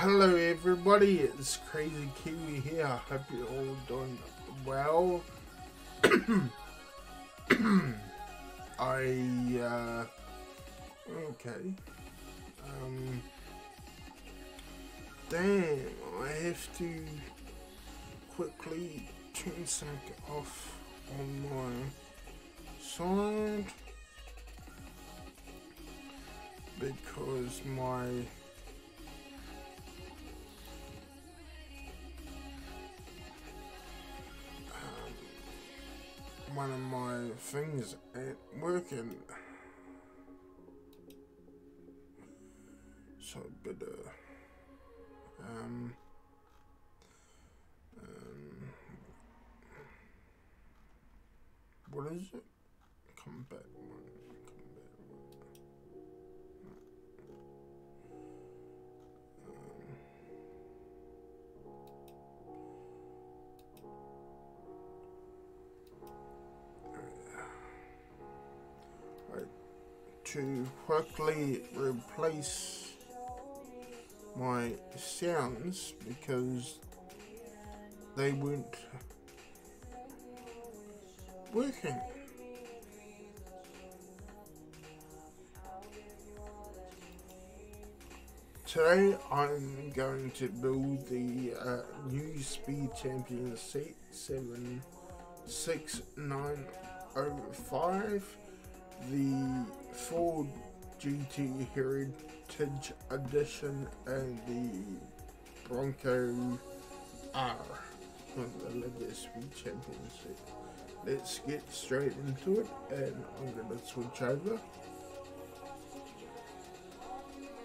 Hello everybody, it's Crazy Kiwi here. Hope you're all doing well. I, uh, okay. Um, damn, I have to quickly turn something off on my side because my things ain't working. So better. Uh, quickly replace my sounds because they weren't working. Today I'm going to build the uh, new Speed Champion set 76905, the Ford GT Heritage Edition and the Bronco R on the Legacy Championship. Let's get straight into it and I'm going to switch over.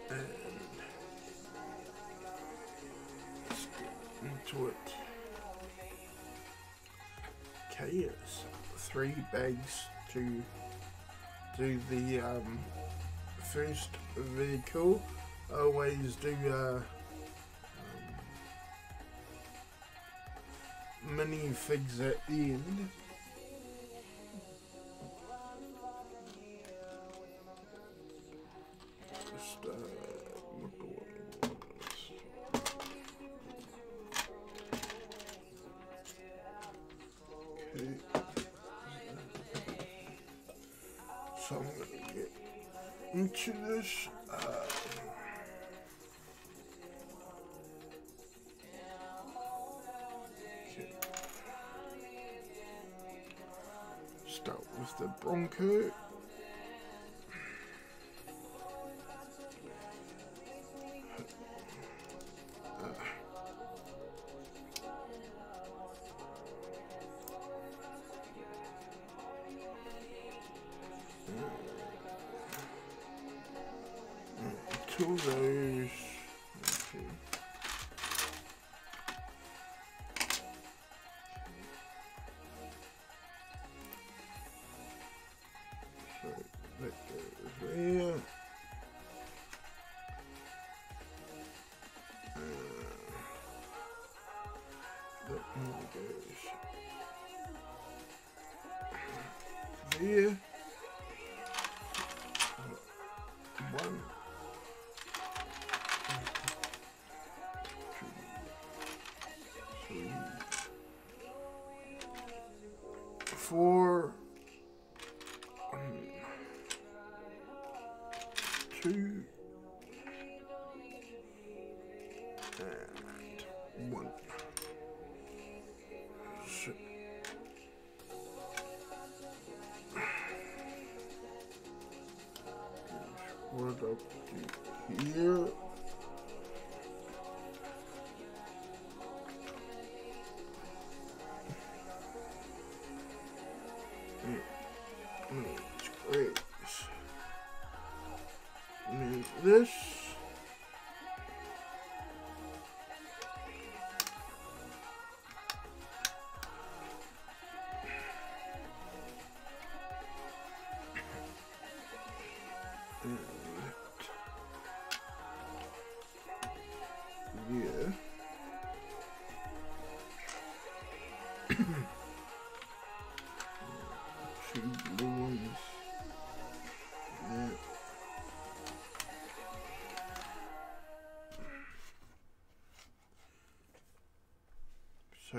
And let's get into it. Okay, it's three bags to do the um, first vehicle. Always do uh, um, mini figs at the end. Into this. Uh. Start with the Bronco. There.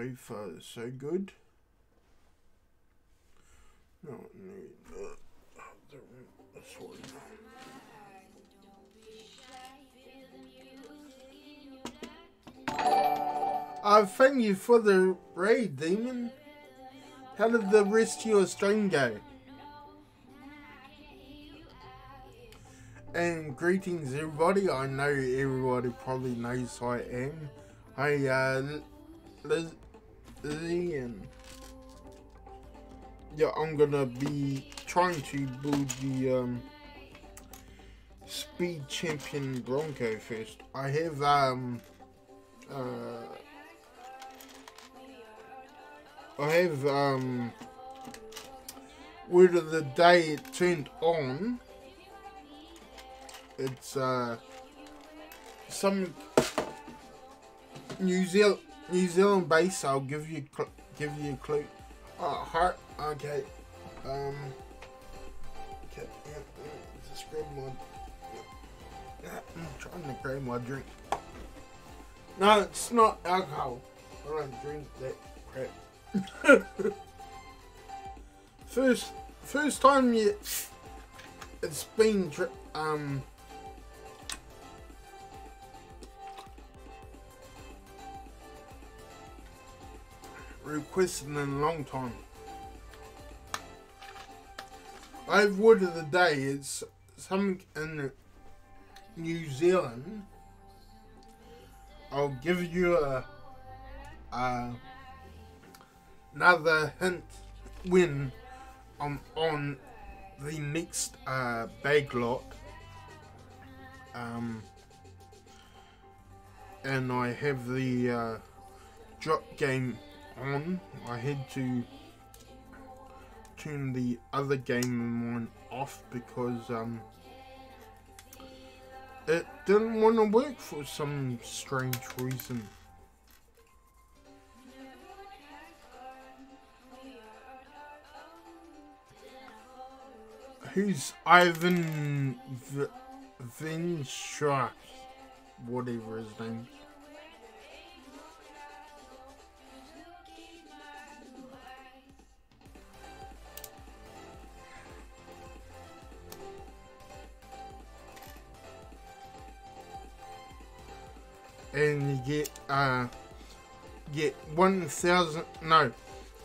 So far, so good. Need the, this one. Thank you for the raid, Demon. How did the rest of your stream go? And greetings, everybody. I know everybody probably knows who I am. I, uh, Liz, gonna be trying to build the, um, Speed Champion Bronco first. I have, um, uh, I have um word of the day it turned on. It's uh some New Zealand New Zealand base. I'll give you give you a clue. Oh, heart. Okay. Um. Okay. Just grab my. Yeah, I'm trying to grab my drink. No, it's not alcohol. I don't drink that crap. first, first time you, it's been um. Requested in a long time. I've word of the day. It's something in New Zealand. I'll give you a, a another hint when I'm on the next uh, bag lot. Um, and I have the uh, drop game on. I head to turn the other game of mine off because um, it didn't want to work for some strange reason. Who's Ivan v-? Whatever his name. And you get uh get one thousand no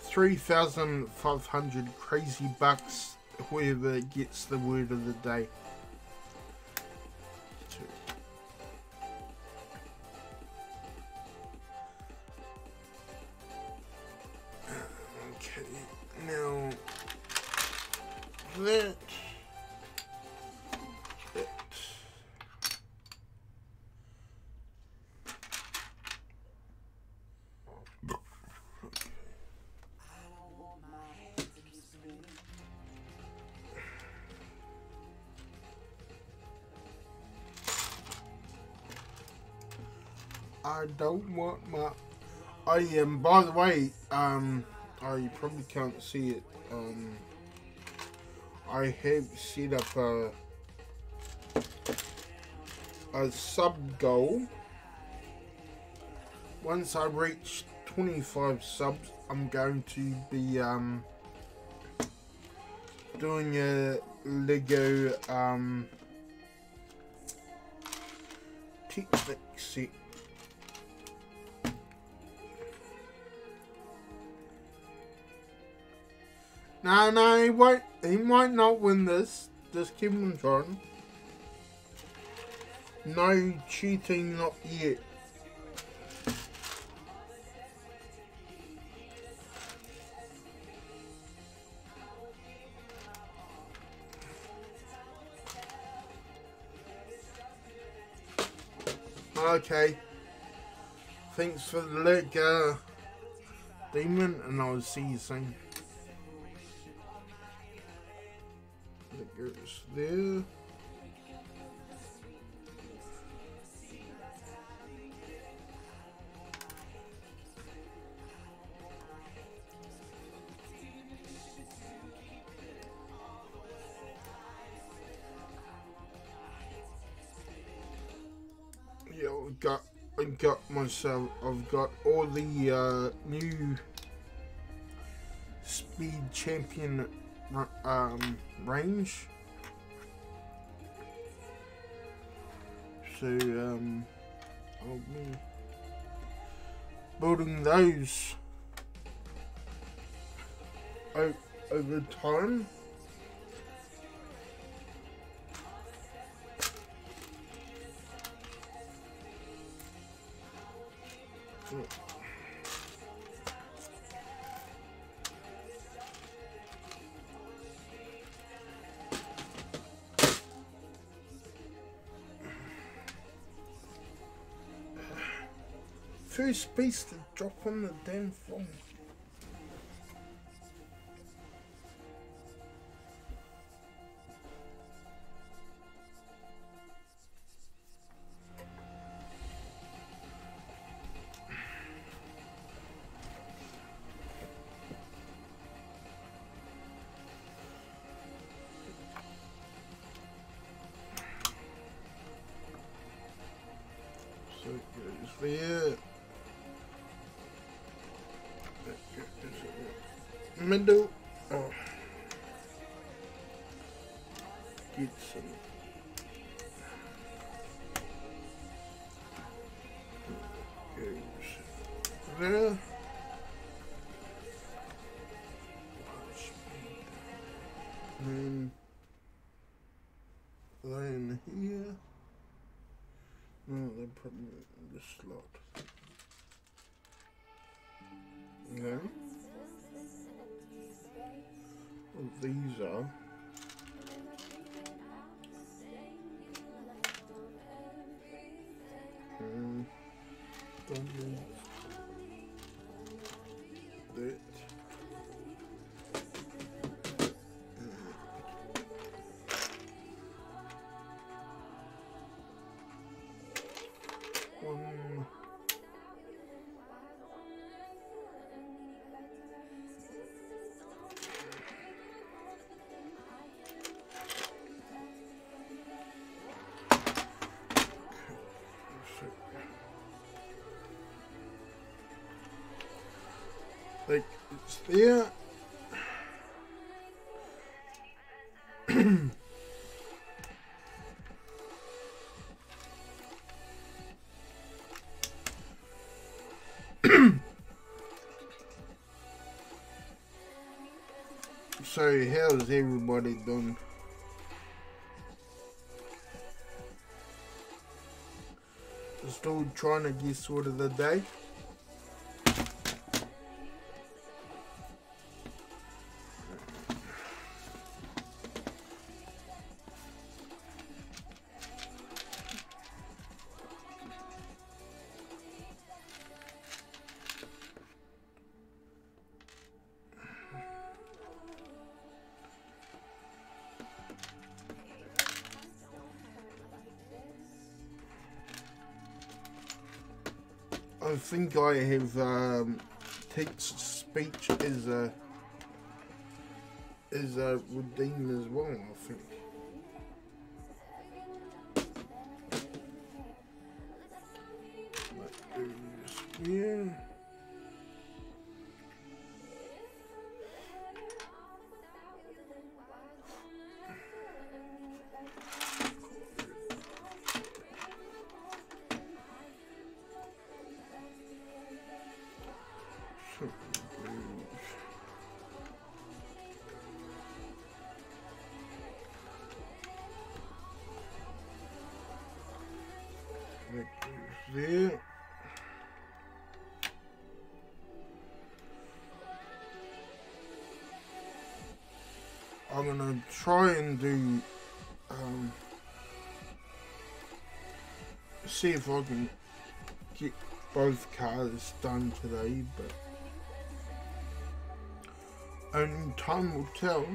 three thousand five hundred crazy bucks whoever gets the word of the day. Don't want my. I am. By the way, um, oh, you probably can't see it. Um, I have set up a a sub goal. Once I reach 25 subs, I'm going to be um doing a Lego um picnic set. No, no, he won't. He might not win this. Just keep him trying. No cheating, not yet. Okay. Thanks for the leg, uh, demon, and I'll see you soon. Goes there. Yeah, I've got, I've got myself. I've got all the uh, new speed champion um, range. So um, I'll be building those over time. Space to drop on the damn phone. They're in the slot. No. Well, these are. Hmm. Don't it's Sorry, how's everybody doing? Still trying to get sort of the day. I think I have um, text speech is a is a redeem as well. I think. See if I can get both cars done today, but only time will tell.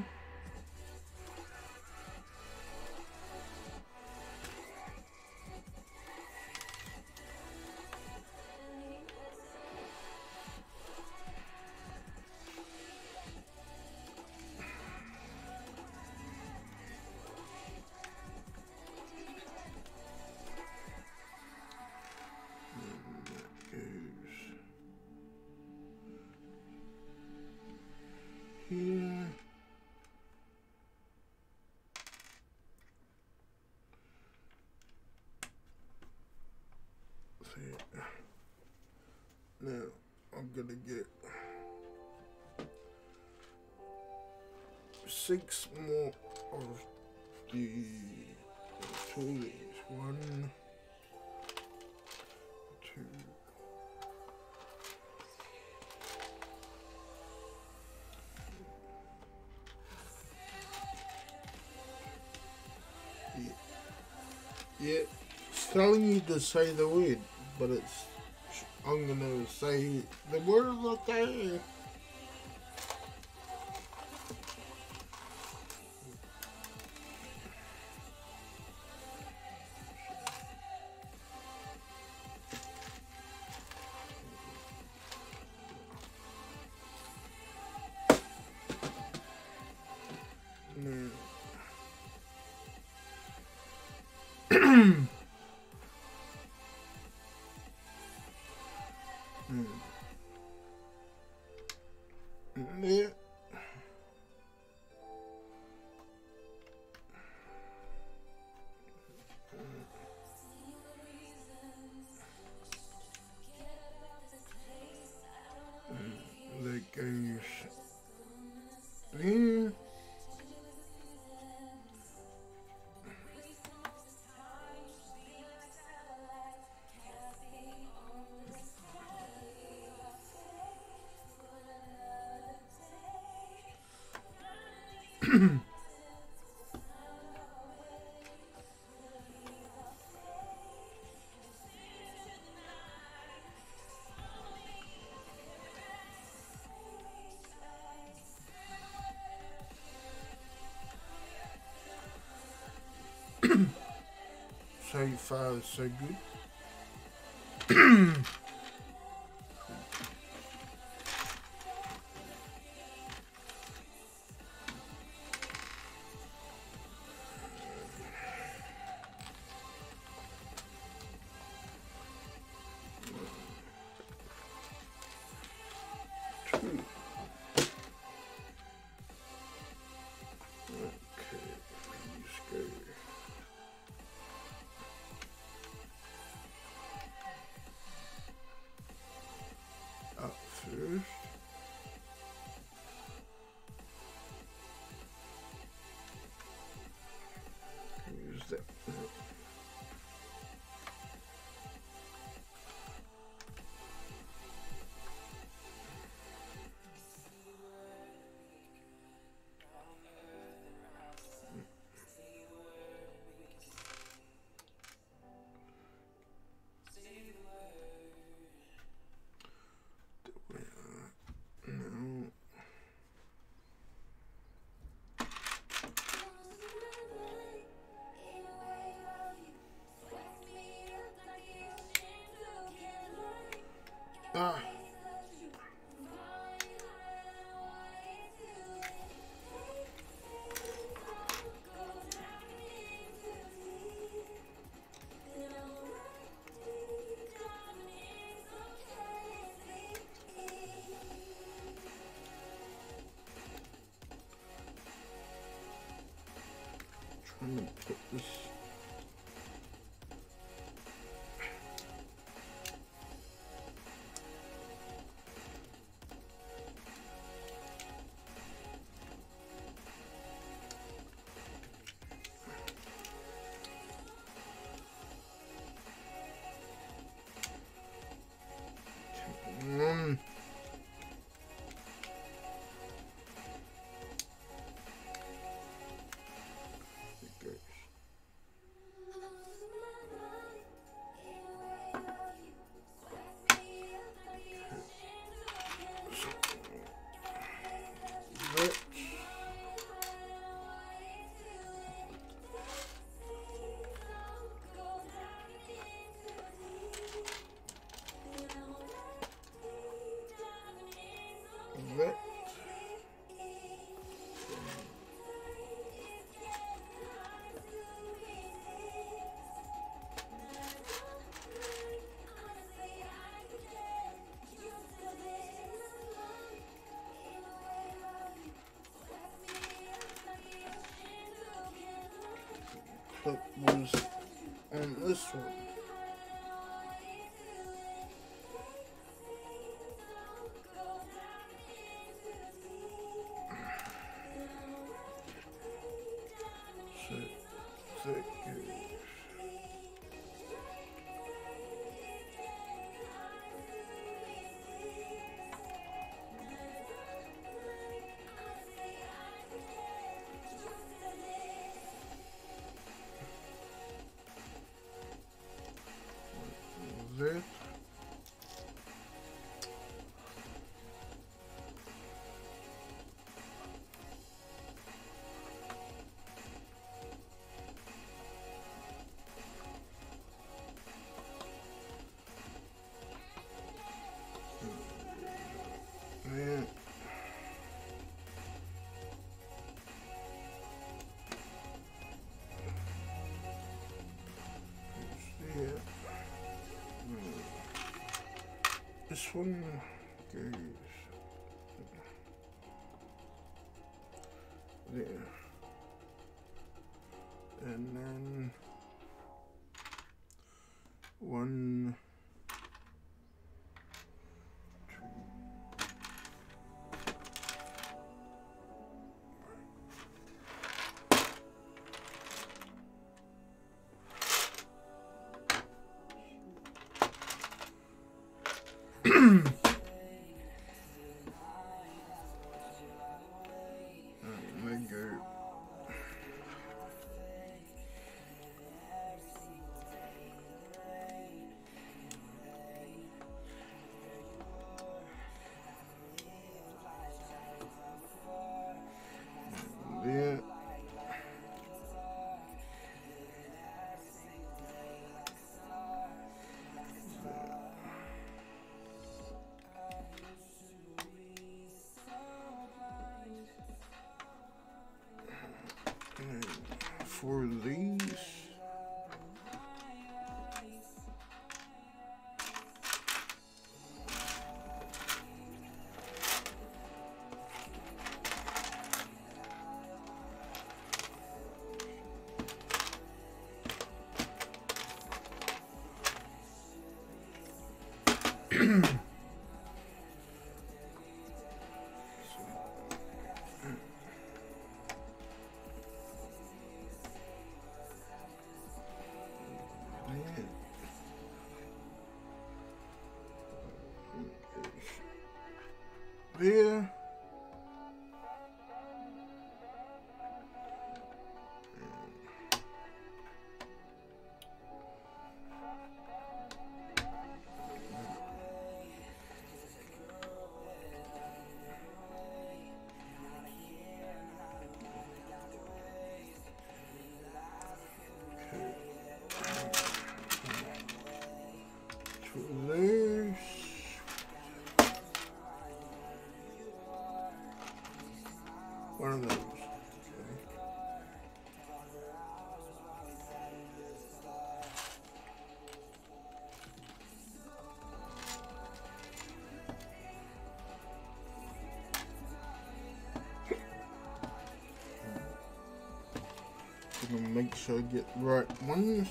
Telling you to say the word, but it's. I'm gonna say the word of the day. So good. British. Okay. Was on this one. This for these, gonna make sure I get the right ones.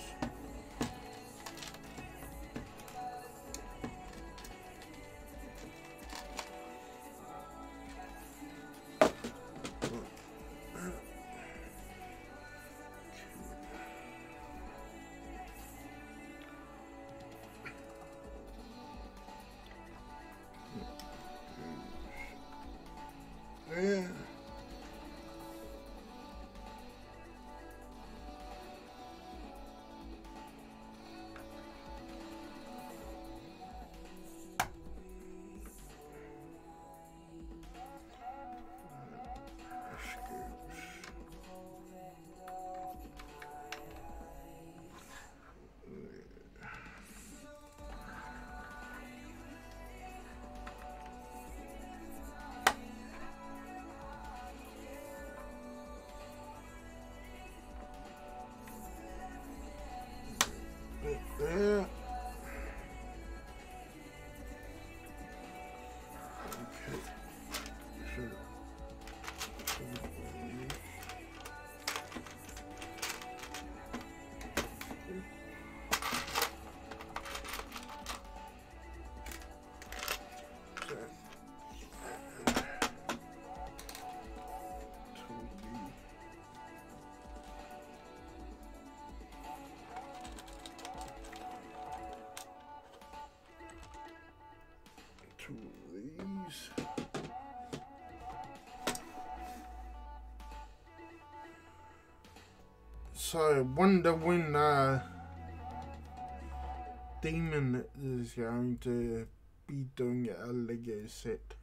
Two of these. So wonder when uh, Demon is going to be doing a Lego set.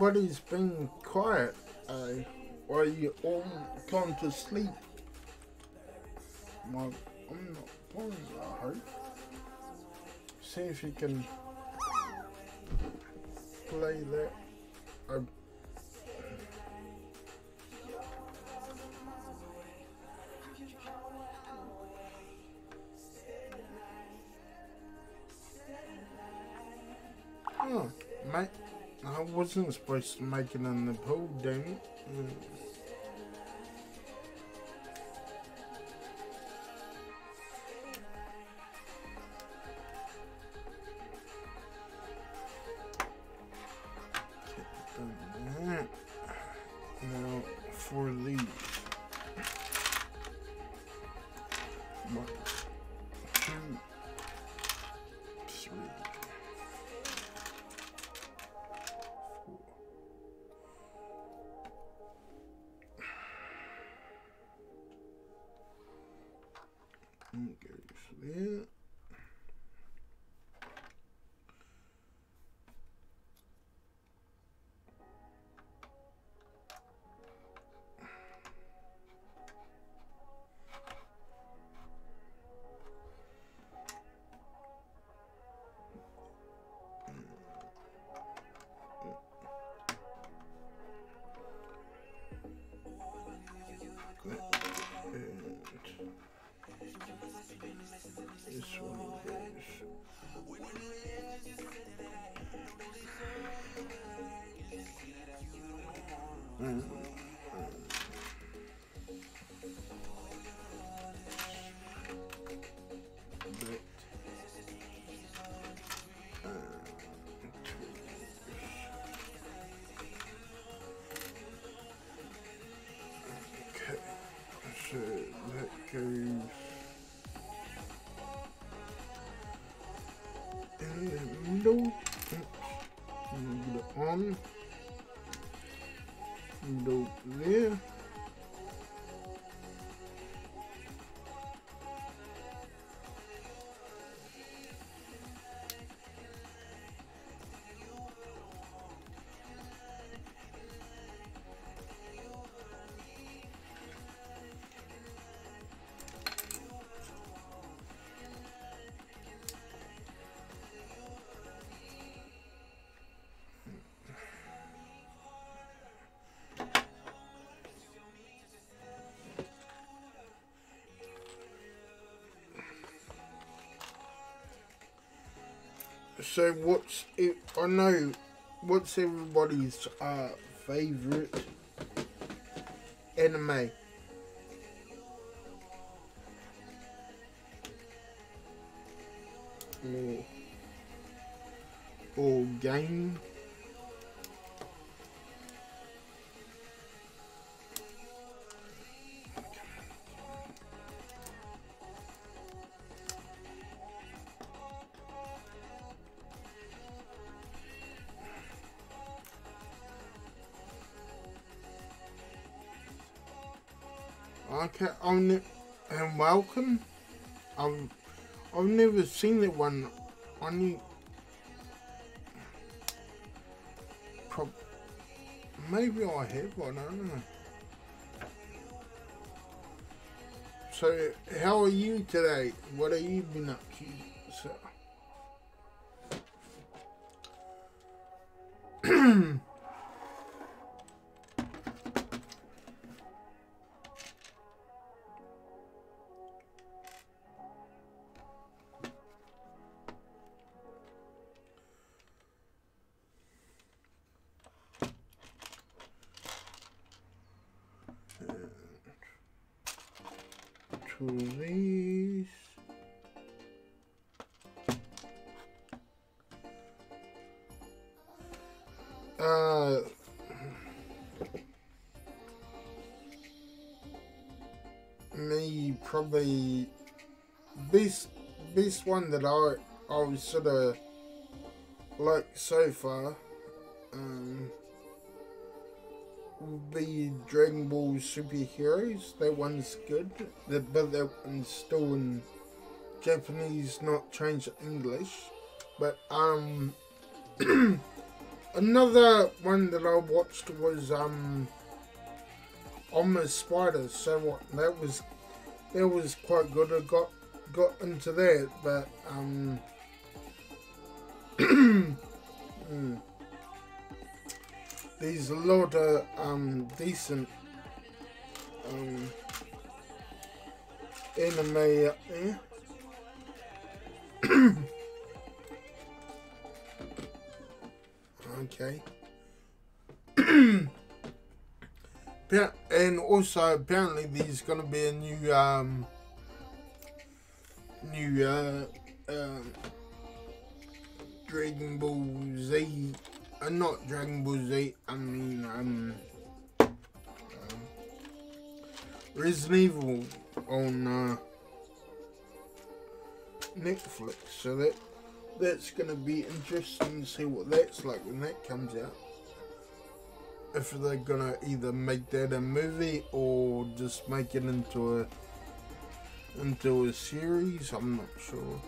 Everybody's been quiet. Uh, you all gone to sleep? Well, I'm not playing, I hope. See if you can wasn't supposed to make it in the it. Mm. So what's it? I know. What's everybody's uh, favorite anime? Or, or game? I'm and welcome. I've I've never seen that one. Need. Prob- maybe I have. I don't know. So, how are you today? What have you been up to? One that I I sort of like so far. Um, would be Dragon Ball Superheroes. That one's good, but that one's still in Japanese, not changed to English. But um, another one that I watched was um, On the Spider. So what? That was that was quite good. I got got into that, but um. mm there's a lot of um, decent um, anime out there. okay. And also apparently there's gonna be a new um new uh um Dragon Ball Z uh, not Dragon Ball Z, I mean, um, um Resident Evil on uh, Netflix, so that that's gonna be interesting to see what that's like when that comes out. If they're gonna either make that a movie or just make it into a into a series, I'm not sure.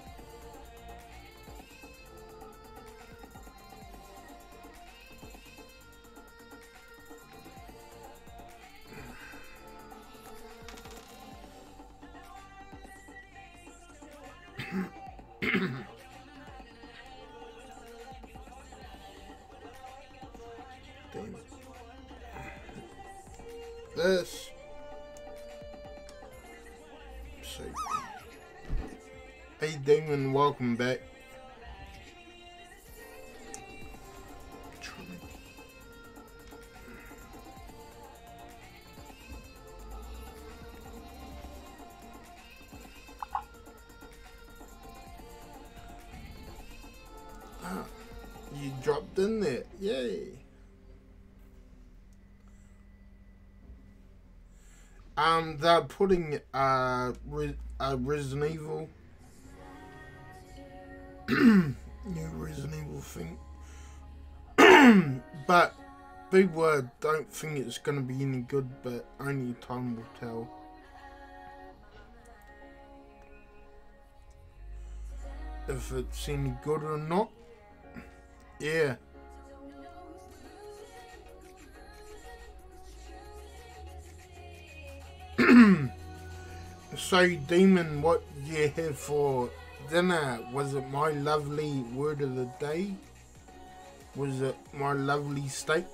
They're putting uh, Re- uh Resident Evil, new Resident Evil thing, but big word. don't think it's gonna be any good. But only time will tell. If it's any good or not. Yeah. So, Demon, what you have for dinner? Was it my lovely word of the day? Was it my lovely steak?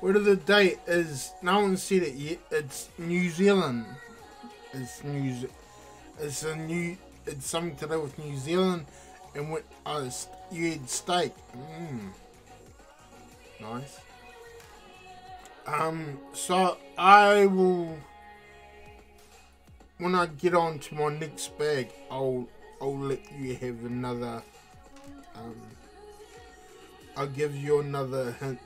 Word of the day is no one said it yet. It's New Zealand. It's New. It's a new. It's something to do with New Zealand, and what oh, you had steak. Mm. Nice. Um. So I will when I get on to my next bag, I'll I'll let you have another. Um, I'll give you another hint.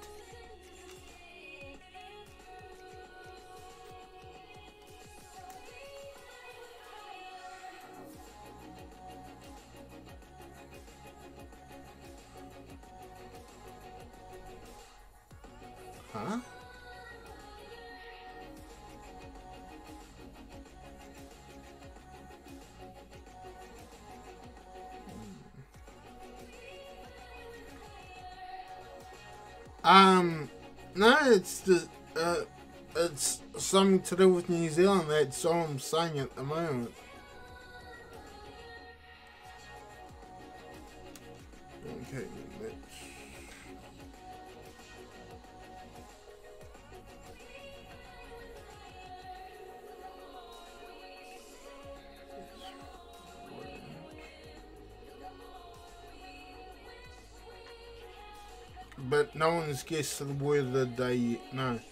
It's the uh, it's something to do with New Zealand. That's all I'm saying at the moment. But no one's guessed the word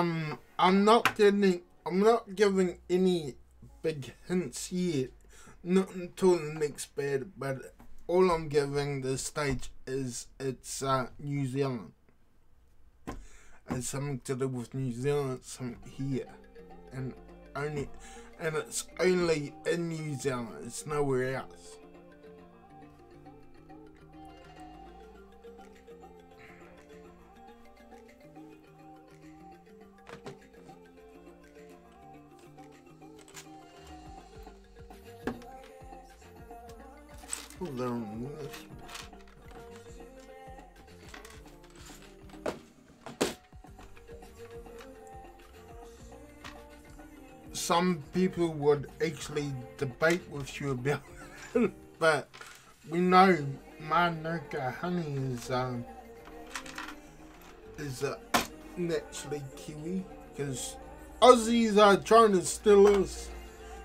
Um, I'm not getting, I'm not giving any big hints yet. Not until the next bit, but all I'm giving the stage is it's uh, New Zealand. It's something to do with New Zealand, something here, and only, and it's only in New Zealand. It's nowhere else. This- Some people would actually debate with you about it, but we know Manuka honey is um is uh, naturally Kiwi because Aussies are trying to steal us,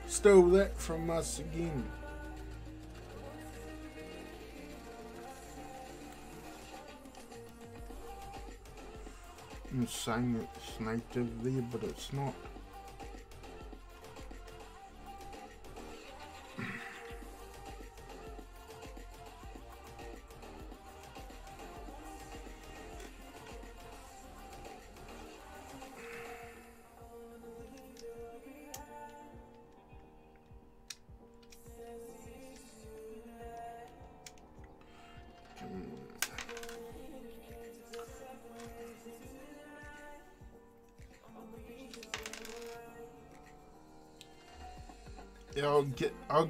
steal that from us again. I'm saying it's native there, but it's not.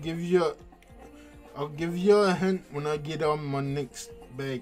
Give you. I'll give you a hint when I get on my next bag.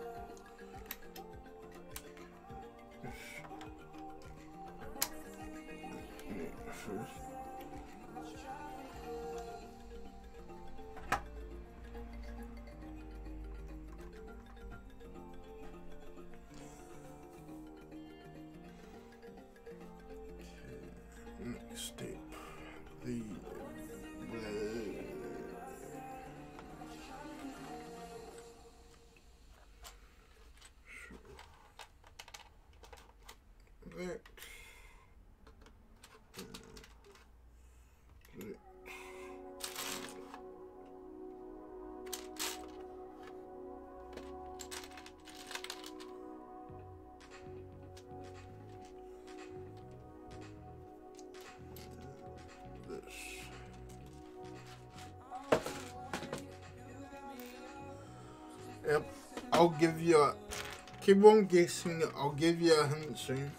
Yep, I'll give you a. Keep on guessing, I'll give you a hint soon.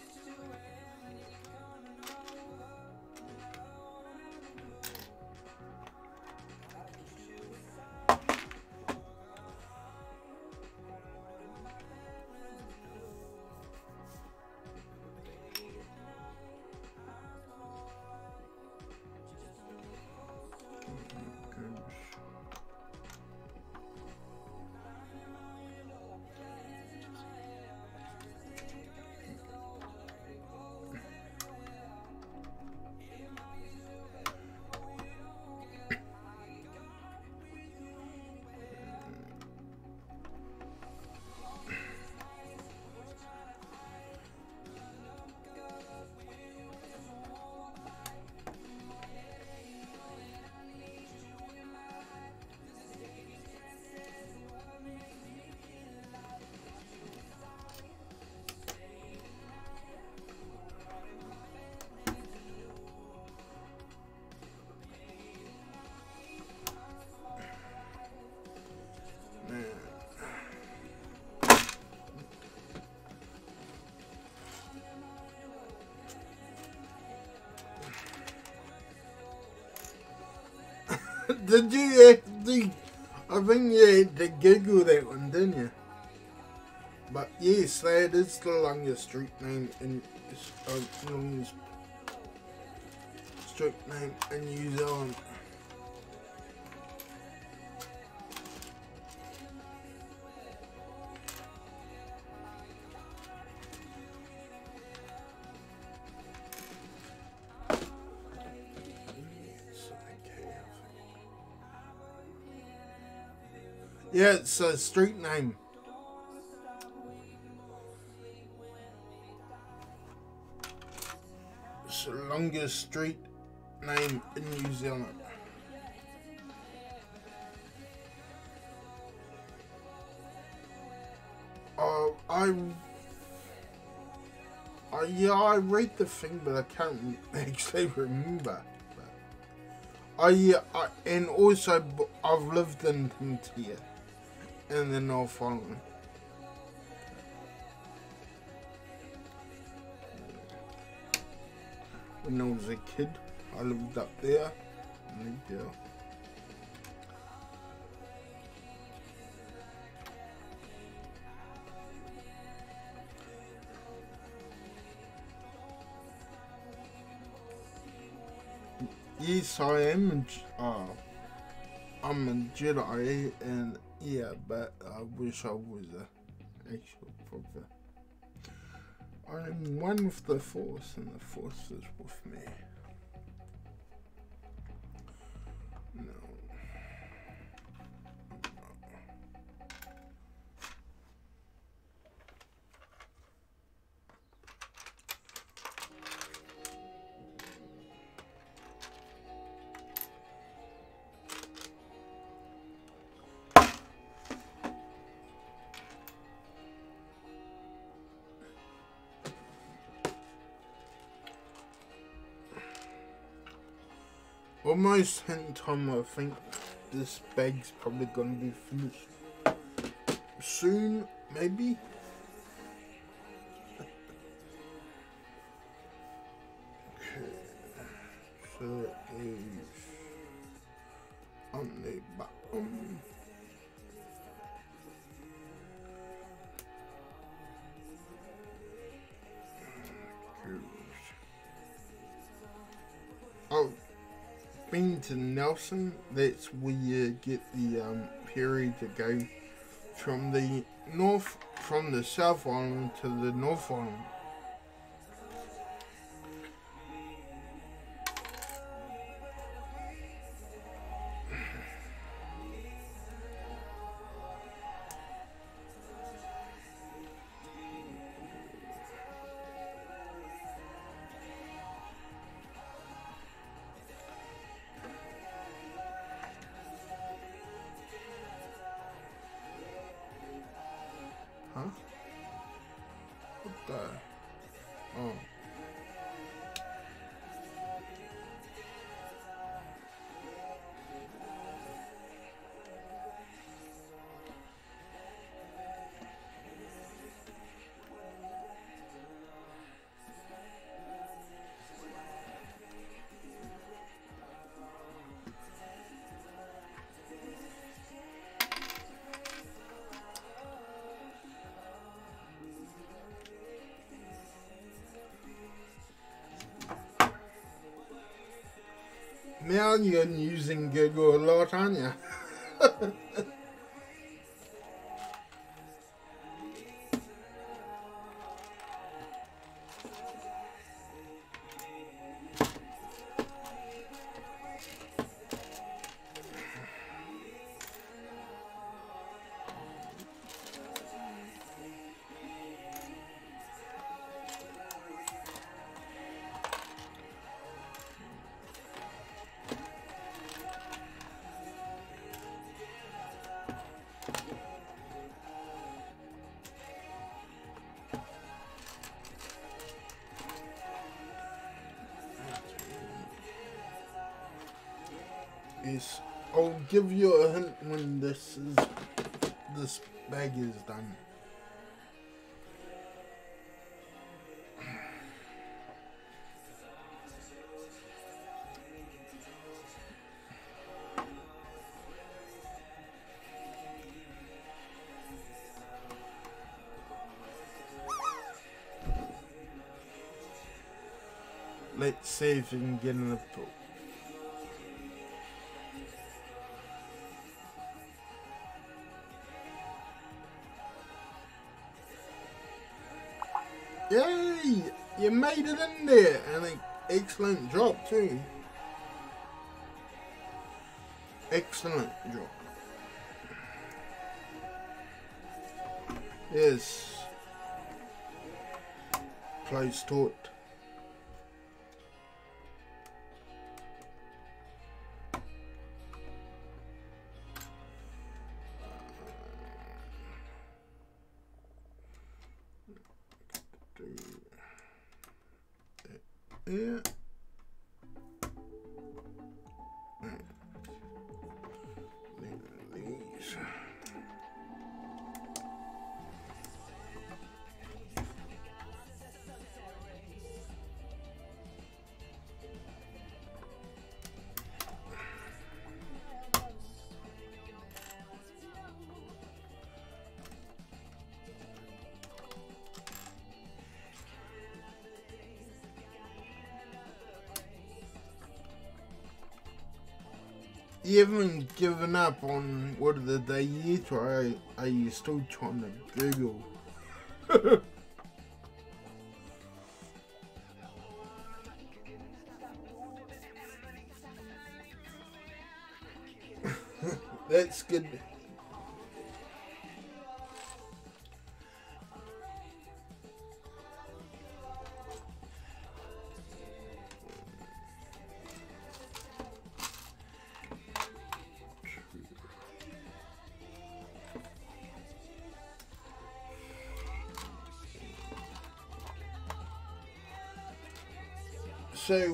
Did you actually? I think you had to Google that one, didn't you? But yes, that is the longest street name in uh, longest street name in New Zealand. It's street name. It's the longest street name in New Zealand. Oh, I. Uh, yeah, I read the thing, but I can't actually remember. Yeah, I, and also I've lived in Tintia, in then no Island. When I was a kid, I lived up there. and Yeah. Yes, I am. Uh, I'm a Jedi, and yeah, but I wish I was a actual proper. I'm one with the Force, and the Force is with me. Time I think this bag's probably gonna be finished soon, maybe. To Nelson. That's where you get the um, ferry to go from the north, from the South Island to the North Island. Now you're using Google a lot, aren't you? Give you a hint when this is this bag is done. Let's you can get in the excellent job too. Excellent job. Yes. Close to haven't given up on what the day yet, or are you still trying to Google?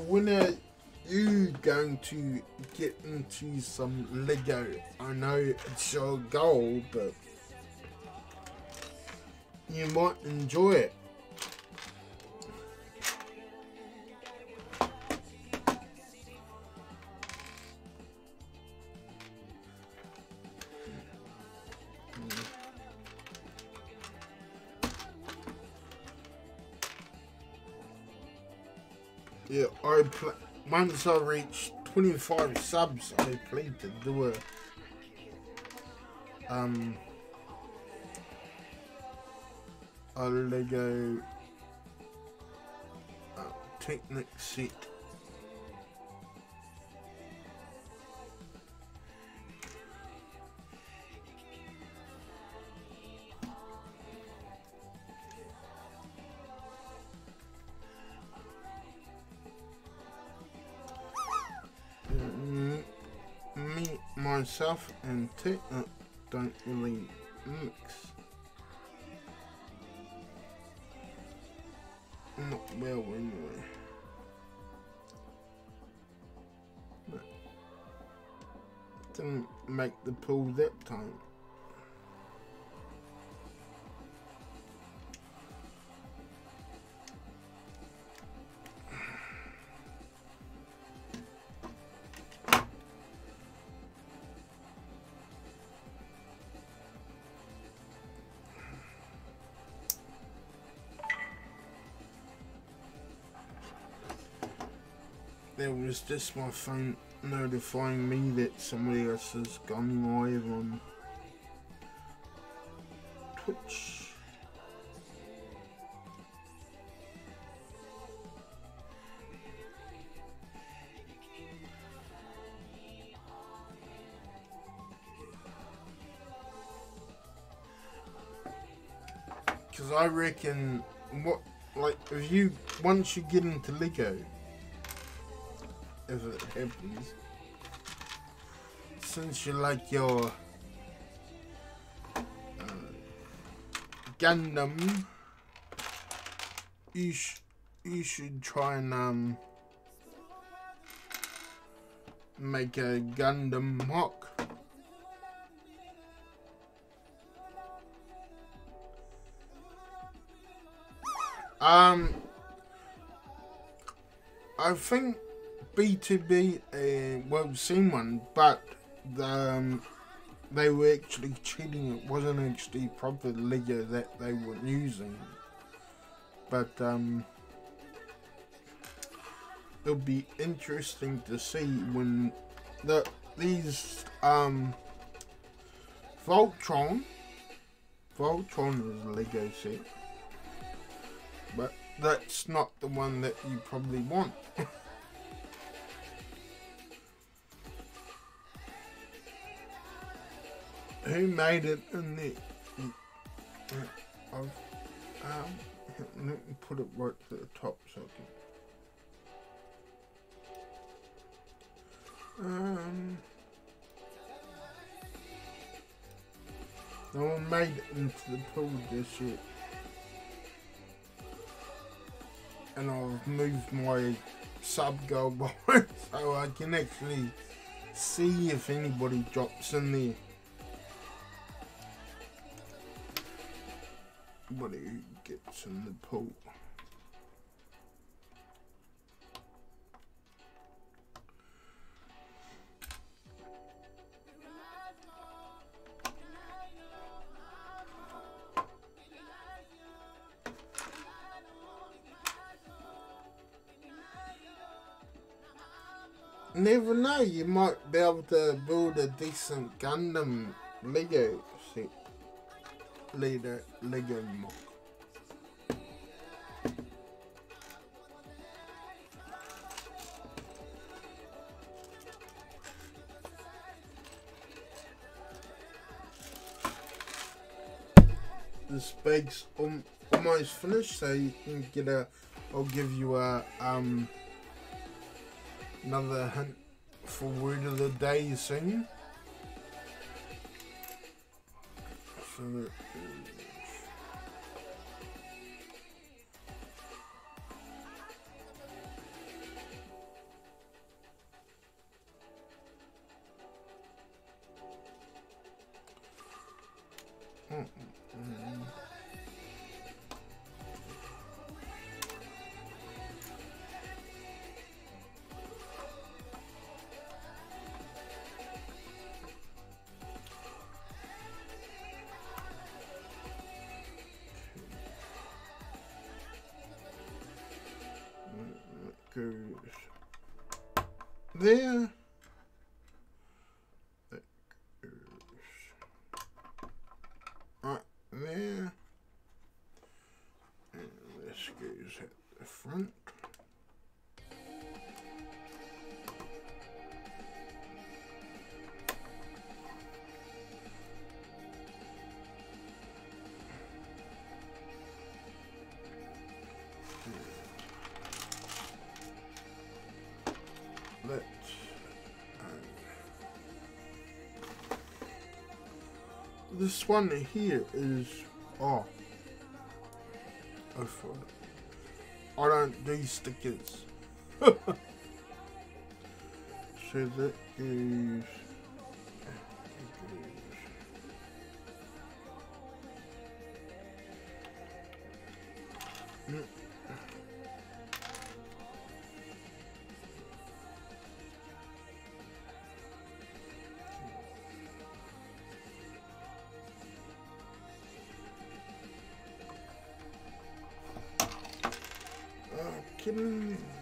when are you going to get into some Lego? I know it's your goal, but you might enjoy it. Once I reach 25 subs, I plan to do a um a Lego uh, Technic set. And Technic uh, don't really mix. Not well, anyway. But didn't make the pool that time. Was just my phone notifying me that somebody else has gone live on Twitch. Because I reckon, what, like, if you, once you get into Lego, if it happens. Since you like your uh, Gundam, you sh- you should try and um make a Gundam MOC. Um, I think B2B, uh, well, seen one, but the, um, they were actually cheating. It wasn't actually proper Lego that they were using. But um, it'll be interesting to see when the these um, Voltron. Voltron is a Lego set, but that's not the one that you probably want. who made it in the um let me put it right to the top so I can um no one made it into the pool this year and I've moved my sub goal bar so I can actually see if anybody drops in there somebody gets in the pool. Never know, you might be able to build a decent Gundam Lego Lego, Lego MOC. This bag's um, almost finished, so you can get a. I'll give you a um another hint for word of the day soon. So that one here is. Oh. I don't do stickers. so that is. Okay.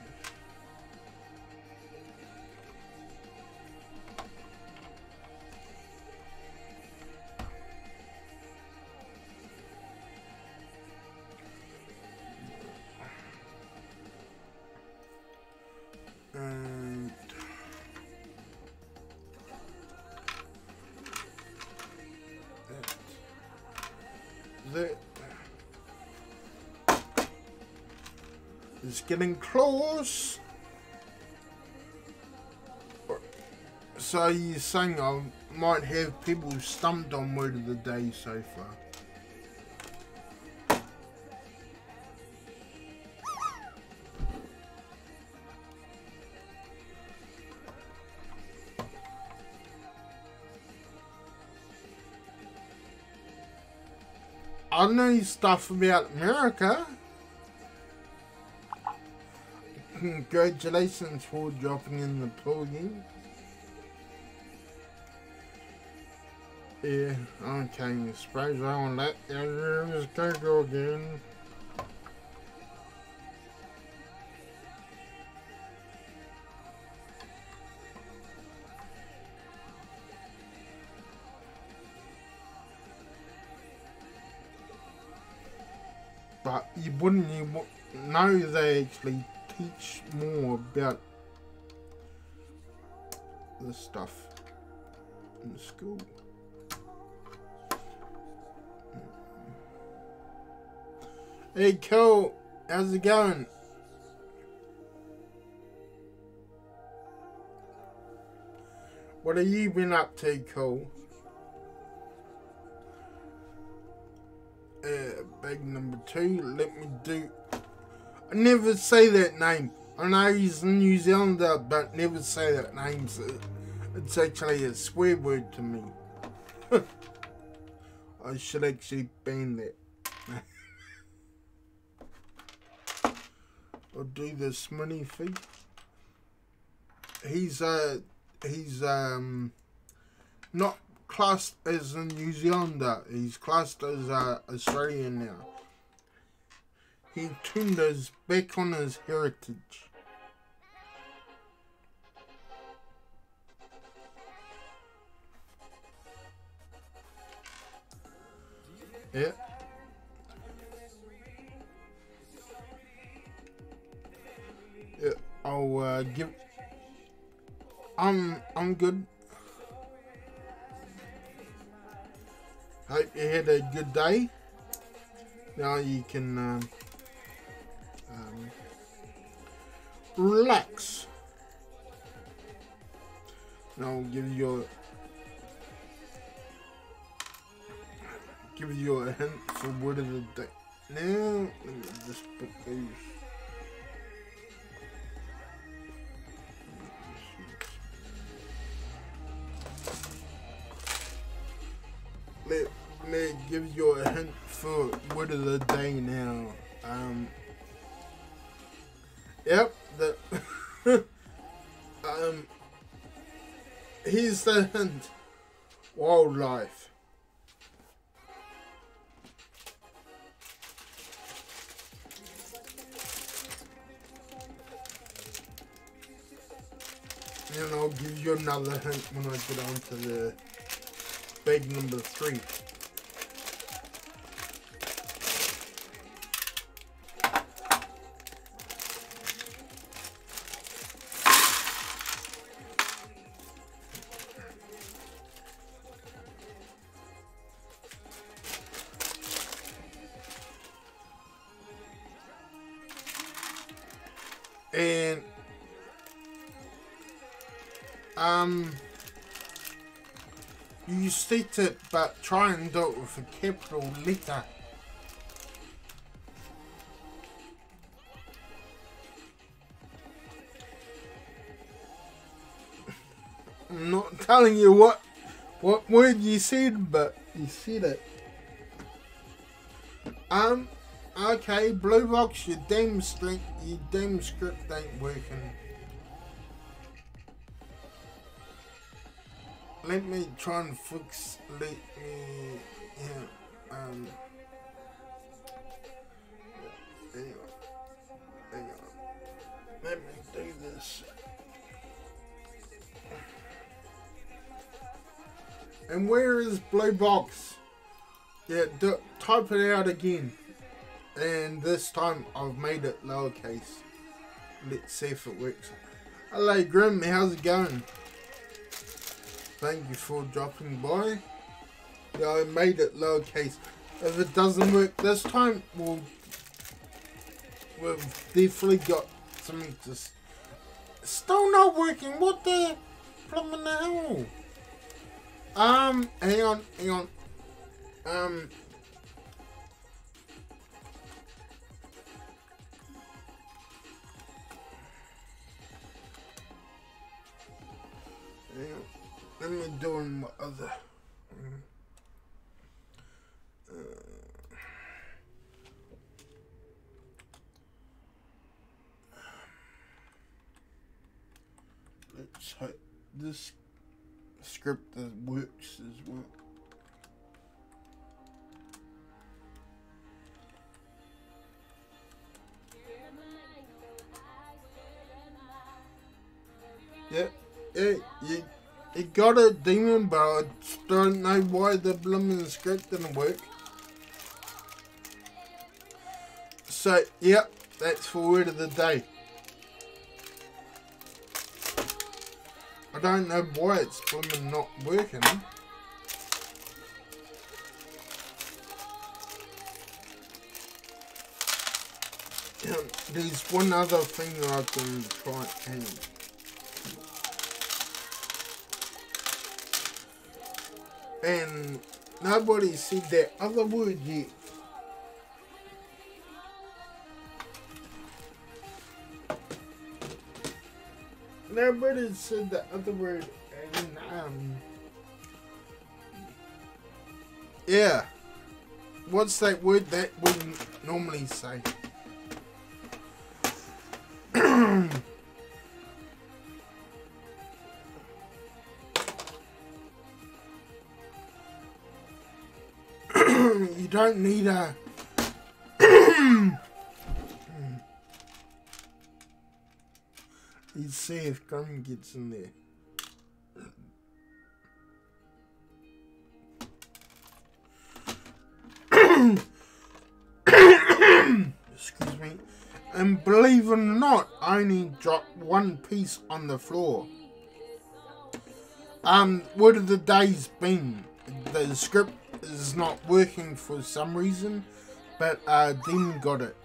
Is getting close. So you're saying I might have people stumped on word of the day so far? I know stuff about America. Congratulations for dropping in the plugin. Yeah, okay, suppose I want that. Just go go again. But you wouldn't you know they actually teach more about the stuff in the school. Hey, Cole, how's it going? What have you been up to, Cole? Uh, bag number two, let me do. I never say that name. I know he's a New Zealander, but never say that name. It's actually a swear word to me. I should actually ban that. I'll do this Smitty fee. He's uh he's um not classed as a New Zealander. He's classed as uh, Australian now. He turned us back on his heritage. Yeah. yeah I'll uh, give. I'm I'm good. Hope you had a good day. Now you can. Uh, relax. I'll give you a, give you a hint for word of the day. Now let me just put these. Let me give you a hint for word of the day now. Um. Hint. Wildlife. And I'll give you another hint when I get on to the big number three. But try and do it with a capital letter. I'm not telling you what what word you said, but you said it. Um Okay, Blue Box, your damn script, your damn script ain't working. Let me try and fix. Let me, yeah, um. Hang. Let me do this. And where is Blue Box? Yeah, type it out again. And this time I've made it lowercase. Let's see if it works. Hello Grim, how's it going? Thank you for dropping by. Yeah, I made it lowercase. If it doesn't work this time, we'll, we've definitely got something to... Still not working, what the... Plumbing the hell? Um, hang on, hang on. Um... Let me do my other. Uh, let's hope this script that works as well. Yeah, yeah, you, you got a demon, but I don't know why the blooming script didn't work. So, yep, that's for word of the day. I don't know why it's blooming not working. There's one other thing that I can try and and nobody said that other word yet. Nobody said the other word, and um, yeah. What's that word that we normally say? Don't need a. Let's see if gum gets in there. Excuse me. And believe it or not, I only dropped one piece on the floor. Um, what have the days been? The script is not working for some reason, but uh, Demon got it.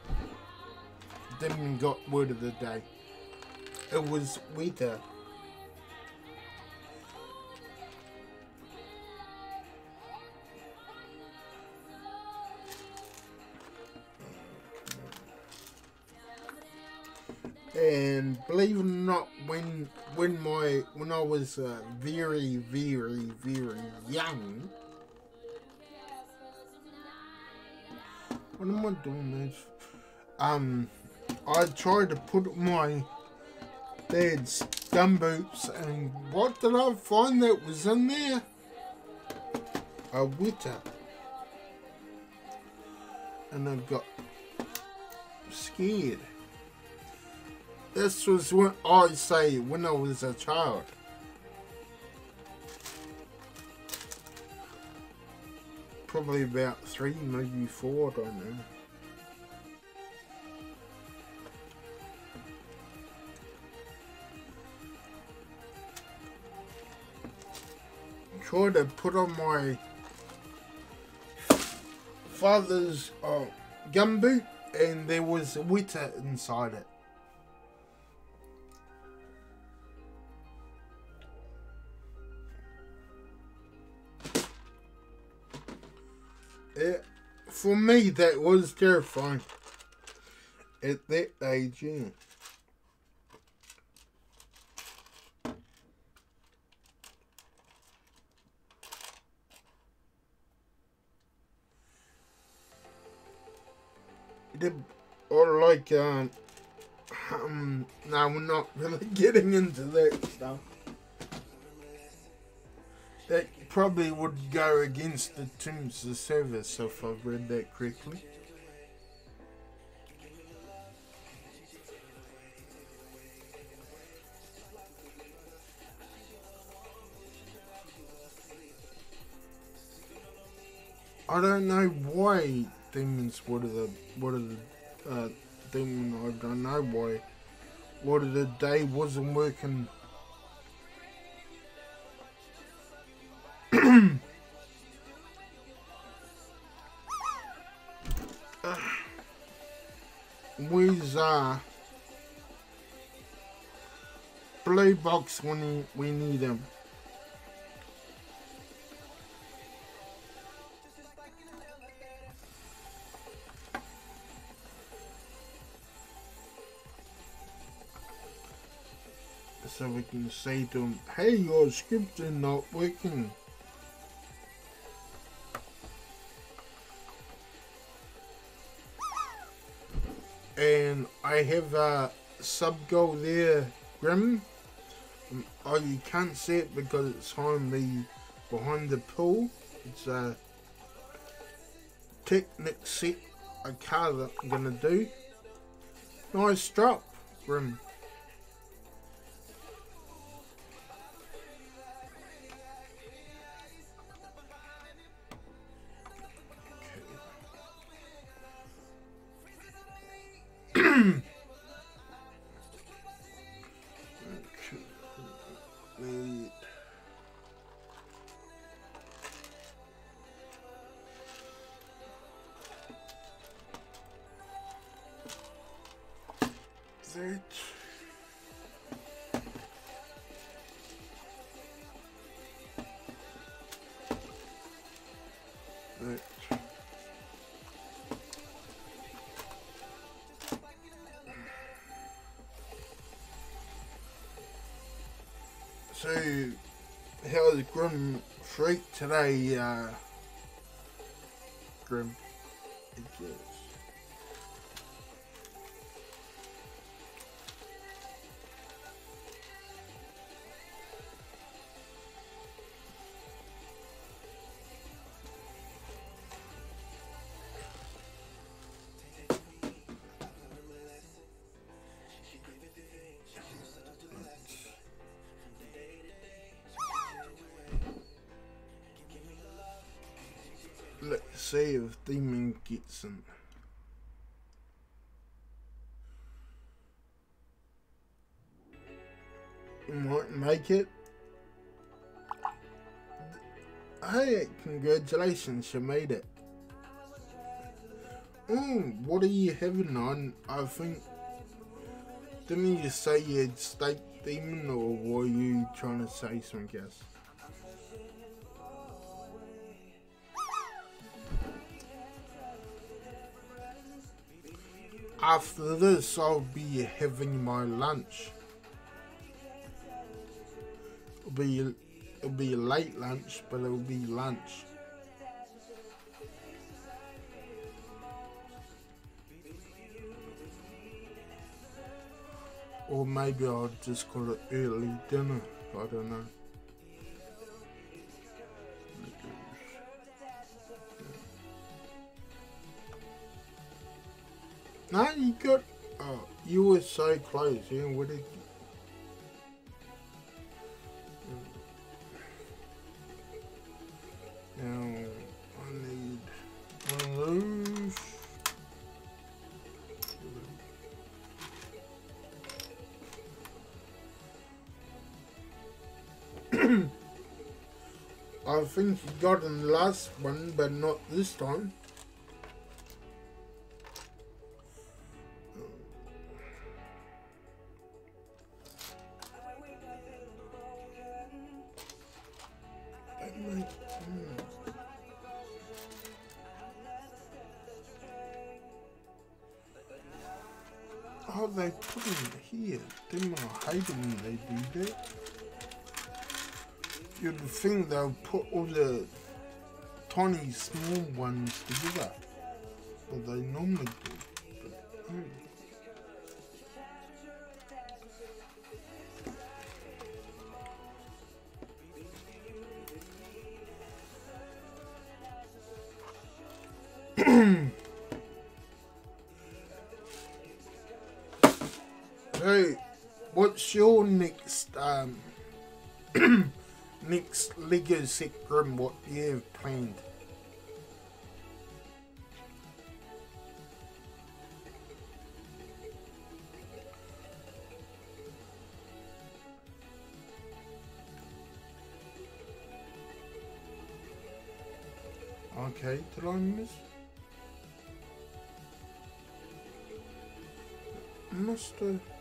Demon got word of the day. It was winter. and believe it or not, when when my when I was uh, very very very young, what am I doing this? Um, I tried to put my dad's gumboots, and what did I find that was in there? A weta, and I got scared. This was what I say when I was a child. Probably about three, maybe four, I don't know. Tried to put on my father's uh, and there was weta inside it. It, for me, that was terrifying. At that age, yeah. Or like, um, um, no, we're not really getting into that stuff that probably would go against the terms of service if I've read that correctly. I don't know why demons what are the what are the uh, demon I don't know why what the day wasn't working Uh blue box when we need them? So we can say to them, hey, your script is not working. I have a sub goal there, Grim. Um, oh, you can't see it because it's on the behind the pool. It's a Technic set, a car that I'm gonna do. Nice drop, Grim. So, how's Grim Freak today, uh, Grim? Gets in. You might make it. Hey, congratulations, you made it. Mm, what are you having on? I think. Didn't you say you had steak demon, or were you trying to say something else? After this, I'll be having my lunch. It'll be it'll be a late lunch, but it'll be lunch. Or maybe I'll just call it early dinner. I don't know. Got. Uh, you were so close. Yeah, what did? Now, I need one of. I think he got in the last one, but not this time. You'd think they'll put all the tiny small ones together. But they normally do. But, hmm. Lego set grim what you have planned? Okay, did I miss? Must have.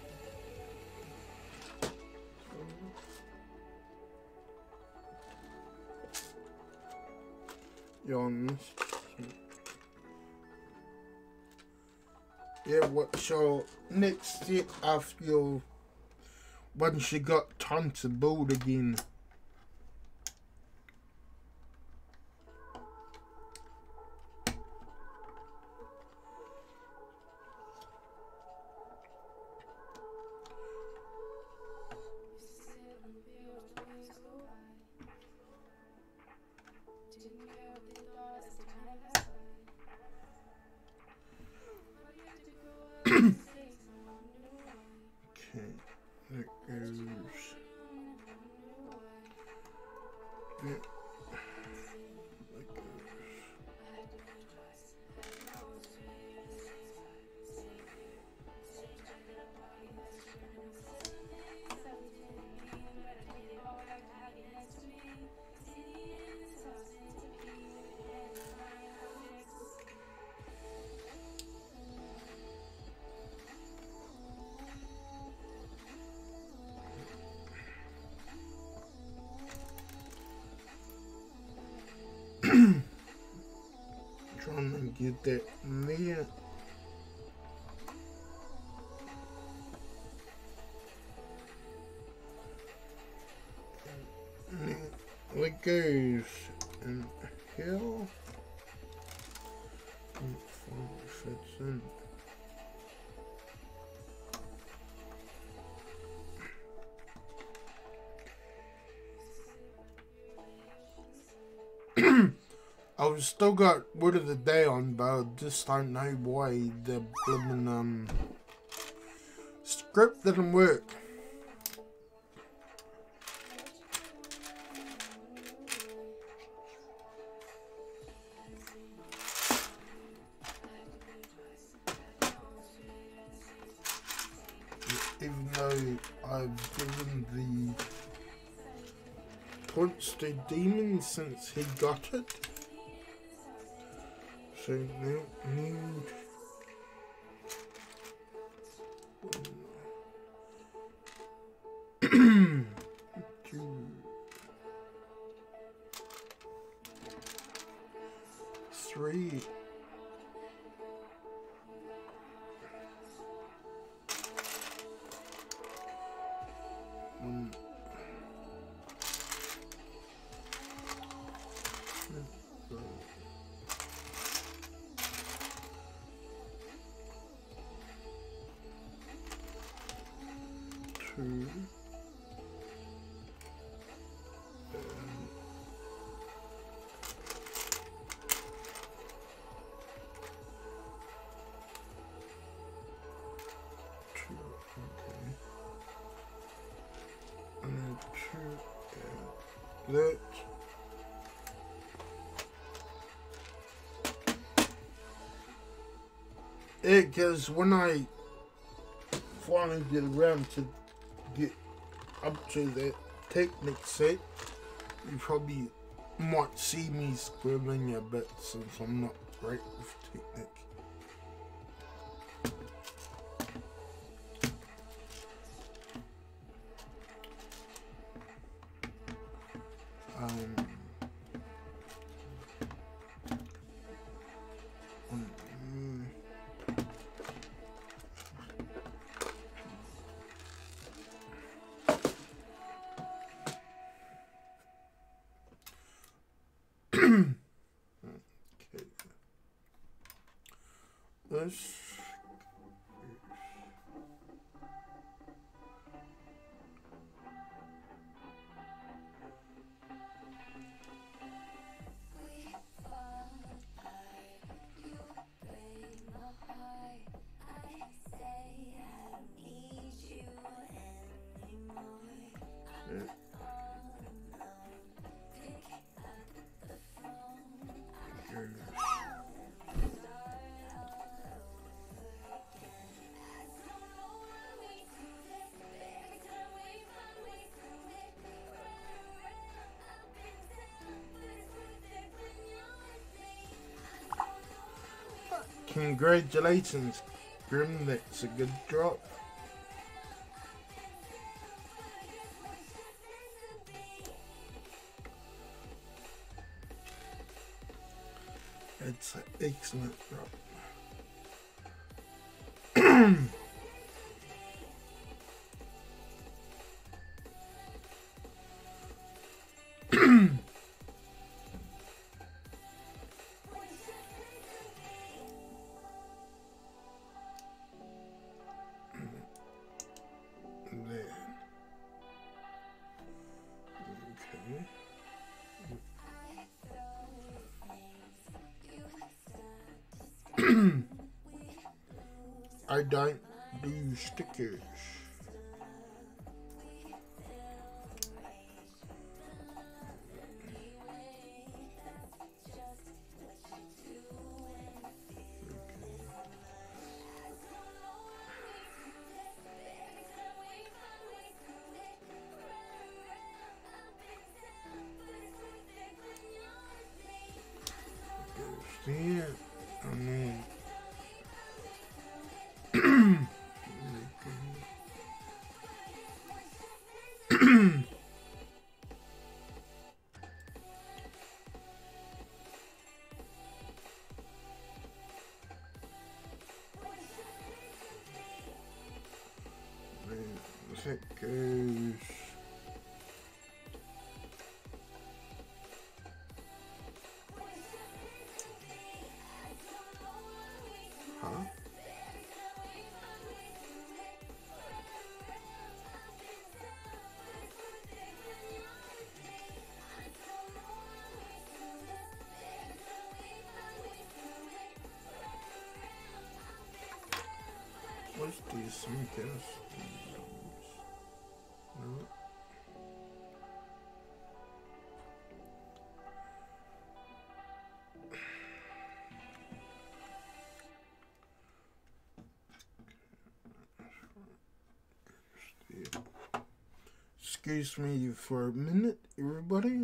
Yeah, what's your next step after your once you got time to build again? That. And It goes in here. And it fits in. I've still got word of the day on, but I just don't know why the blooming um, script didn't work. Even though I've given the points to Demon since he got it. So now need It because when I finally get around to get up to the Technic set, you probably might see me scribbling a bit since I'm not great with Congratulations, Grim. That's a good drop. It's an excellent drop. I don't do stickers. Understand? And then. Then goes. Huh? Do something else. No. Excuse me you for a minute, everybody.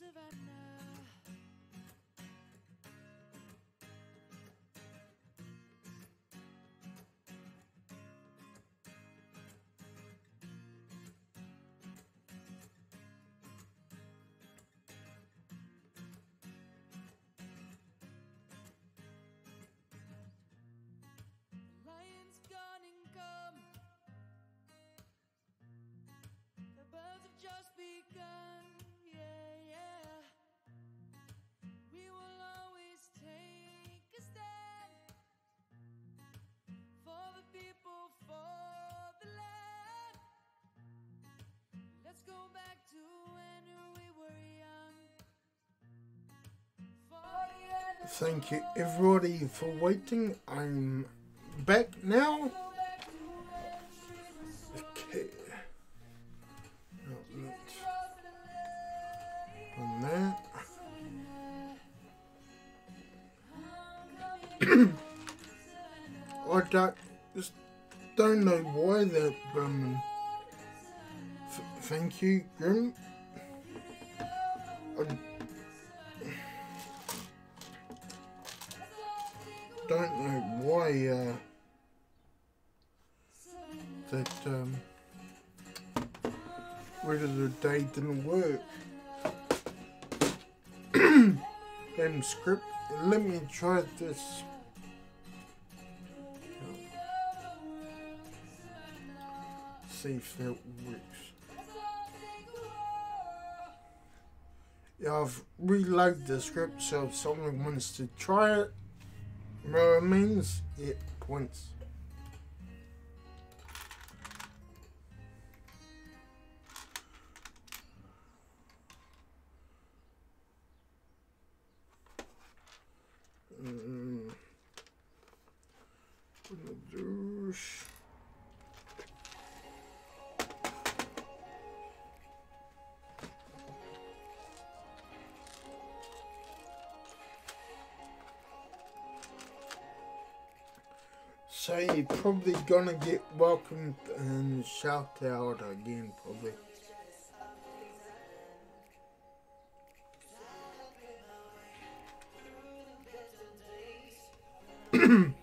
Savannah. Thank you, everybody, for waiting. I'm back now. Okay. On that. I don't, just don't know why that, um, thank you. See if that works. I've reloaded the script, so if someone wants to try it, by all means, it points. Probably gonna get welcomed and shout out again, probably.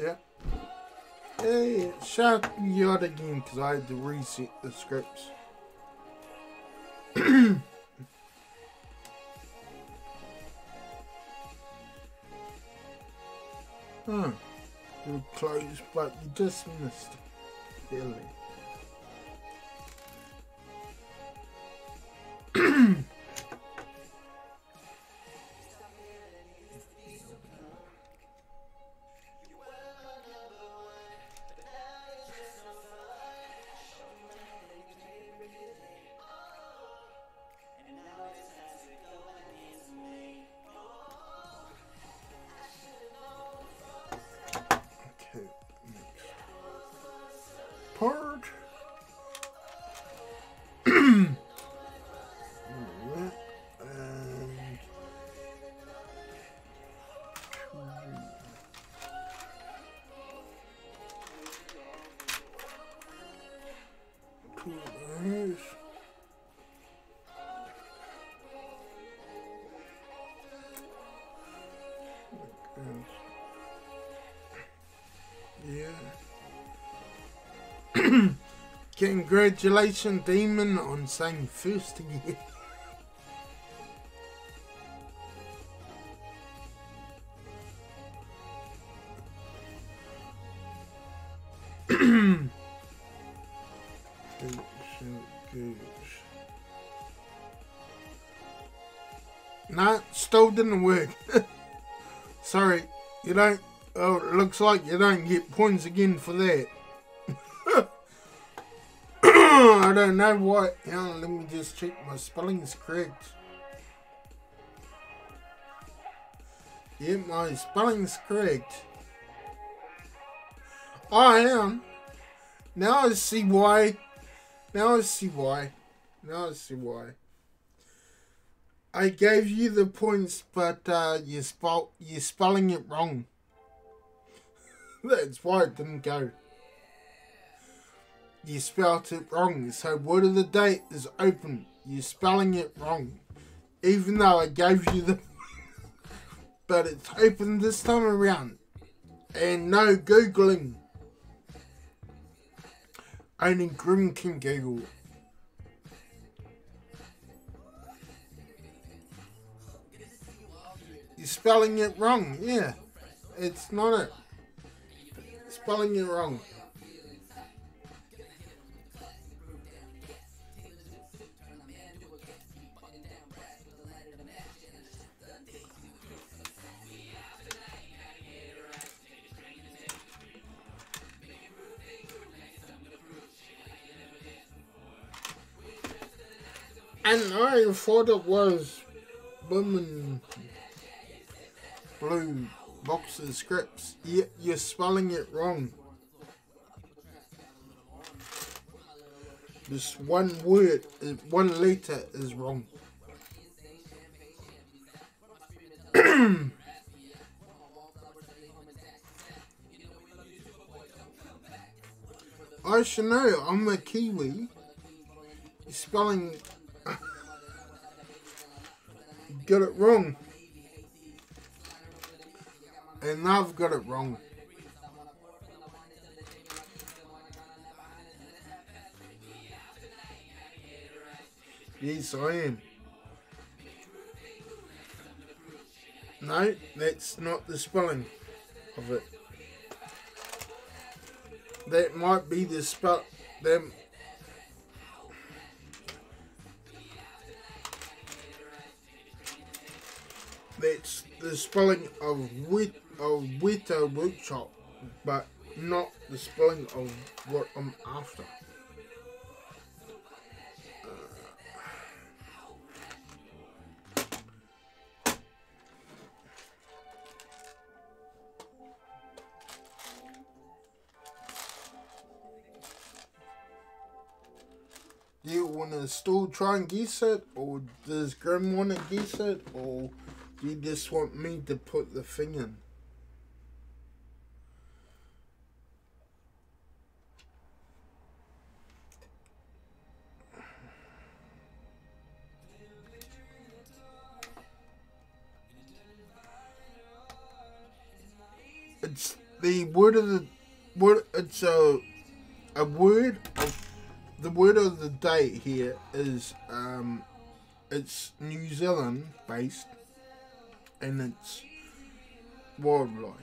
Yeah. Hey, shout out again because I had to reset the scripts. huh. You were close, but you just missed. Really. Congratulations, Demon, on saying first again. No, still didn't work. Sorry, you don't. Oh, it looks like you don't get points again for that. I know why. Hang on, let me just check my spelling is correct. Yeah, my spelling is correct. Hang on. Now I see why. Now I see why. Now I see why. I gave you the points, but uh, you spell you're spelling it wrong. That's why it didn't go. You spelled it wrong. So word of the day is open. You're spelling it wrong. Even though I gave you the but it's open this time around. And no Googling. Only Grim can Google. You're spelling it wrong. Yeah. It's not it. Spelling it wrong. And I thought it was women blue boxes scripts. You, you're spelling it wrong. This one word, uh, one letter is wrong. I should know, I'm a Kiwi. Spelling... Got it wrong. And I've got it wrong. Yes, I am. No, that's not the spelling of it. That might be the spell. Them. That's the spelling of wit of Weta Workshop, but not the spelling of what I'm after. Do you want to still try and guess it, or does Grim want to guess it, or you just want me to put the thing in? It's the word of the word. It's a a word of the word of the day here is um, it's New Zealand based, and it's wildlife.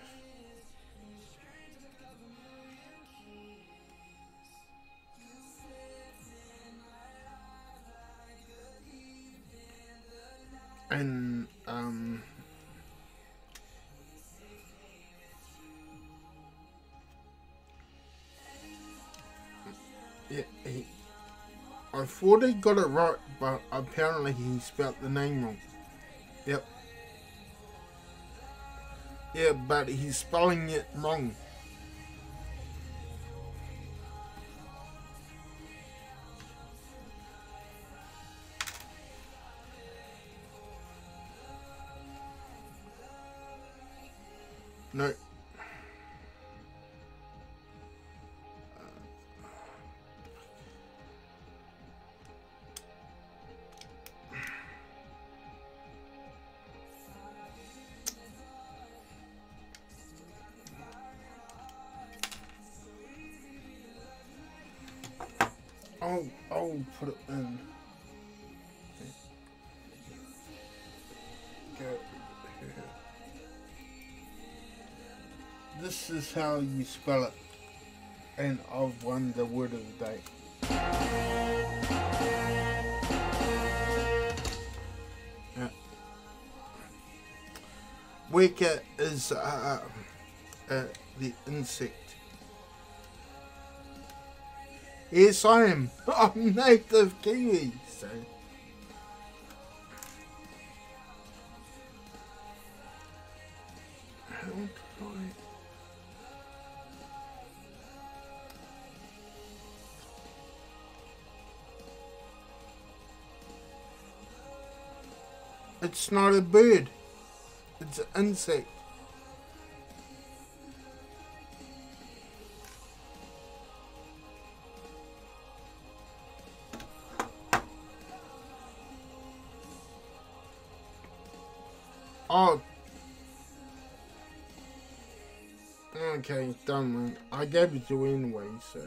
And um, yeah, he, I thought he got it right, but apparently he spelt the name wrong. Yep. Yeah, but he's spelling it wrong. This is how you spell it. And I've won the word of the day. Yeah. Weta is uh, uh, the insect. Yes, I am. I'm native Kiwi, so. It's not a bird. It's an insect. Oh. Okay, done, man. I gave it to you anyway, so.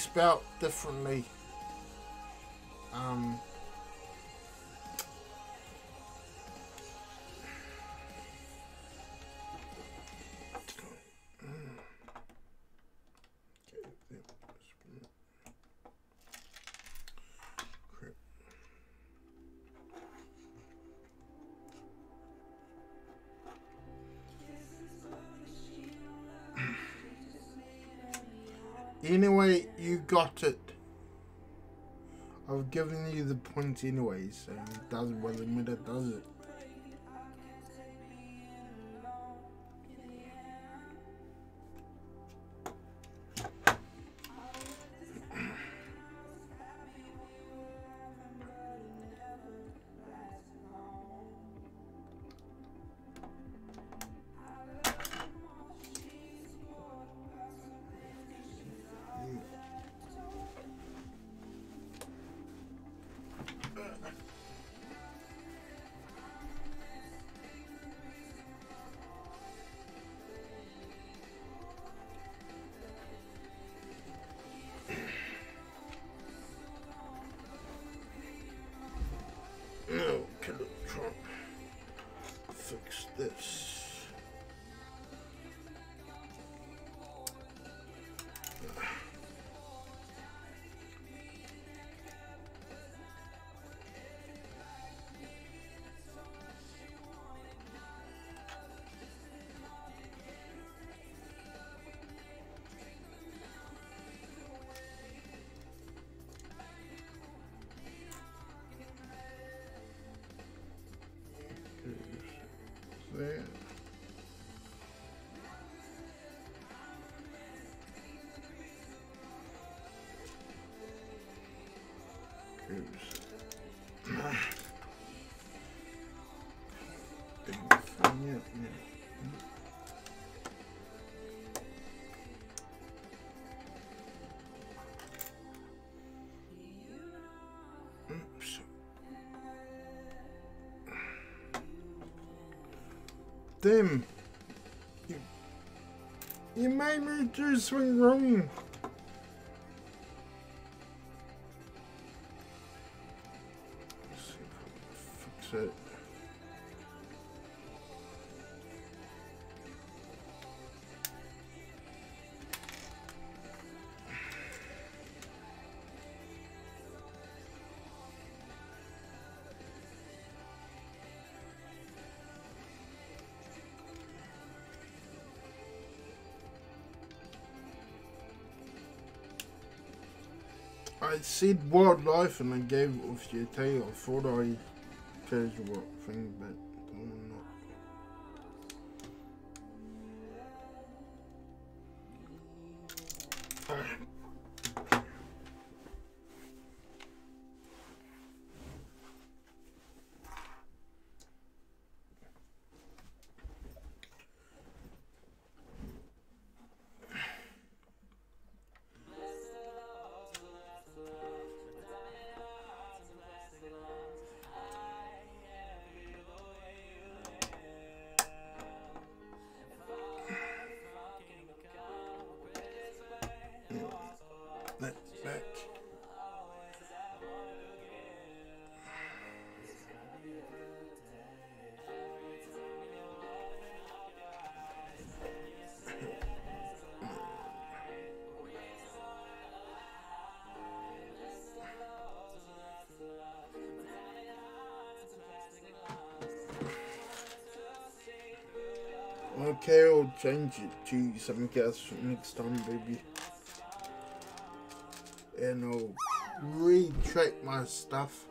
Spelt differently. Um, Anyway, got it. I've given you the points anyway, so it doesn't really matter, does it? Damn. You, you made me do something wrong. it. I said wildlife and I gave off your tail, I thought I the right thing, but change it to something else next time, baby. And I'll retrack my stuff.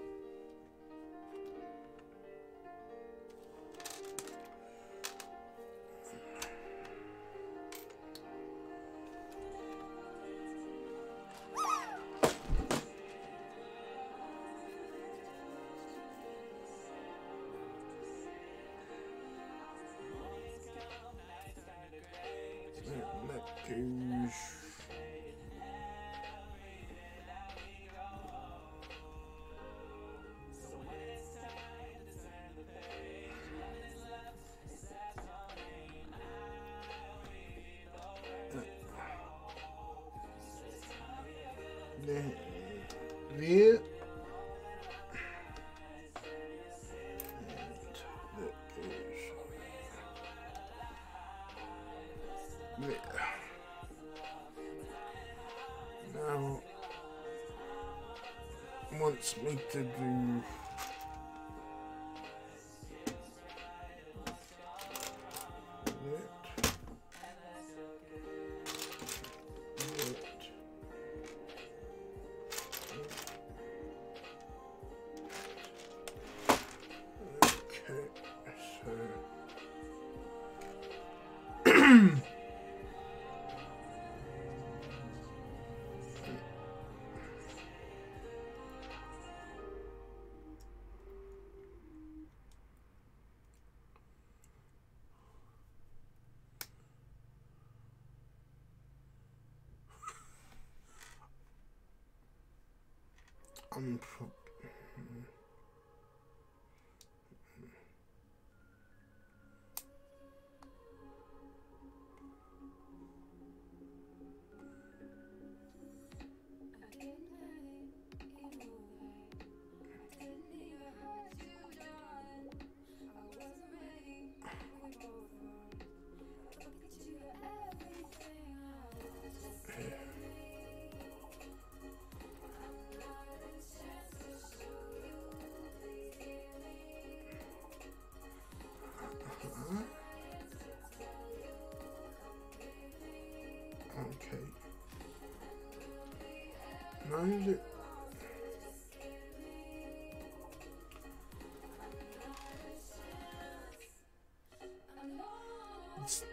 I'm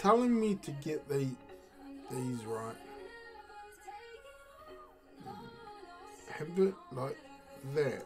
telling me to get the these right. Hmm. Have it like that.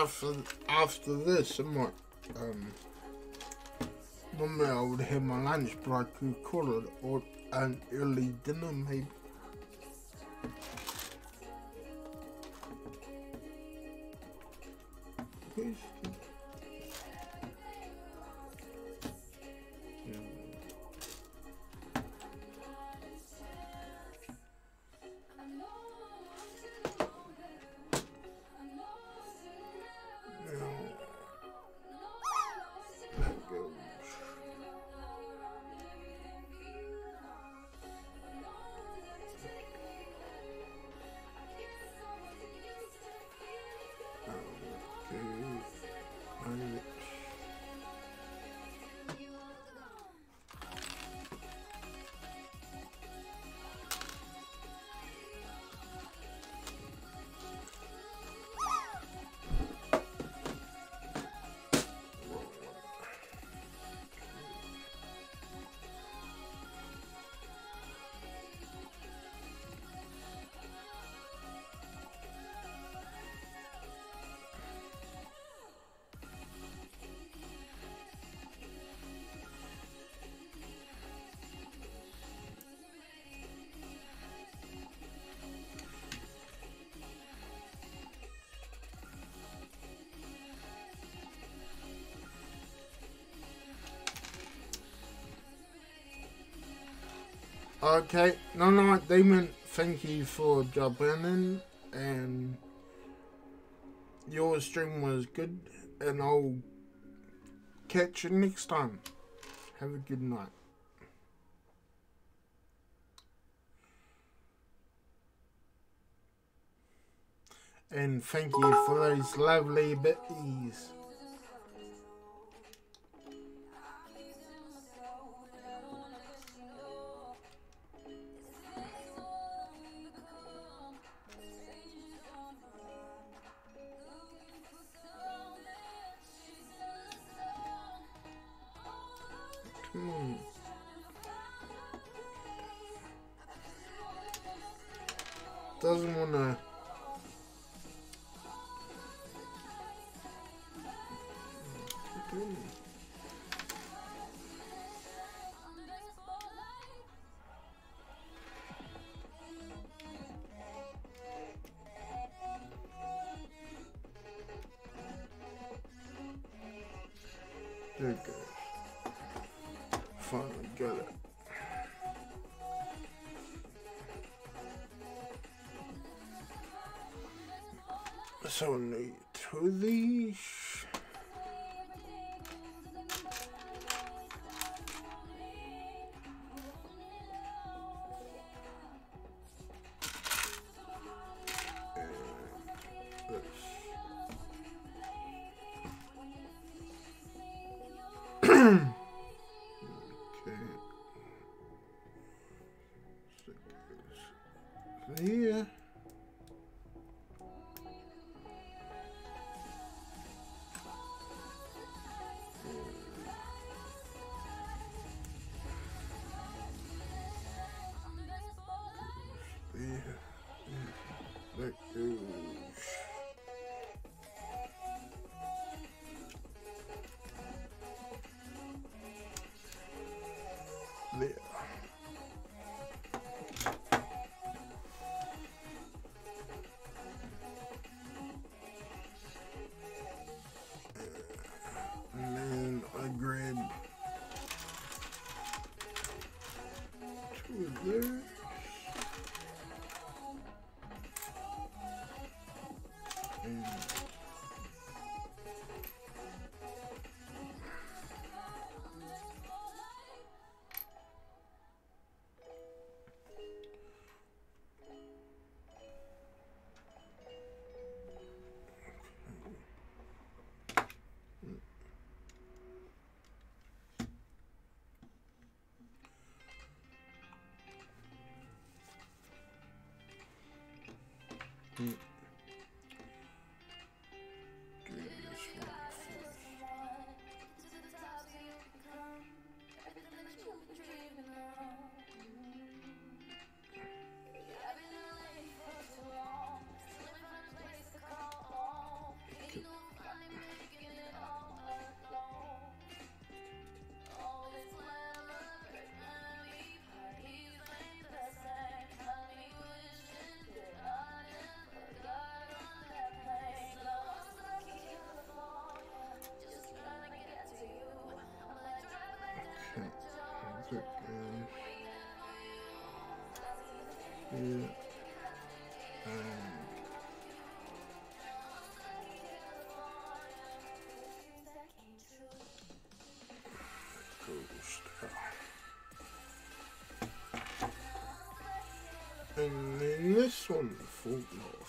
After after this, I might um Normally I would have my lunch, but I could call it or an early dinner maybe. Okay, no, no, they meant thank you for in, and your stream was good, and I'll catch you next time. Have a good night. And thank you for those lovely bitties. Do Yeah. Um, Ghost. And then this one falling off.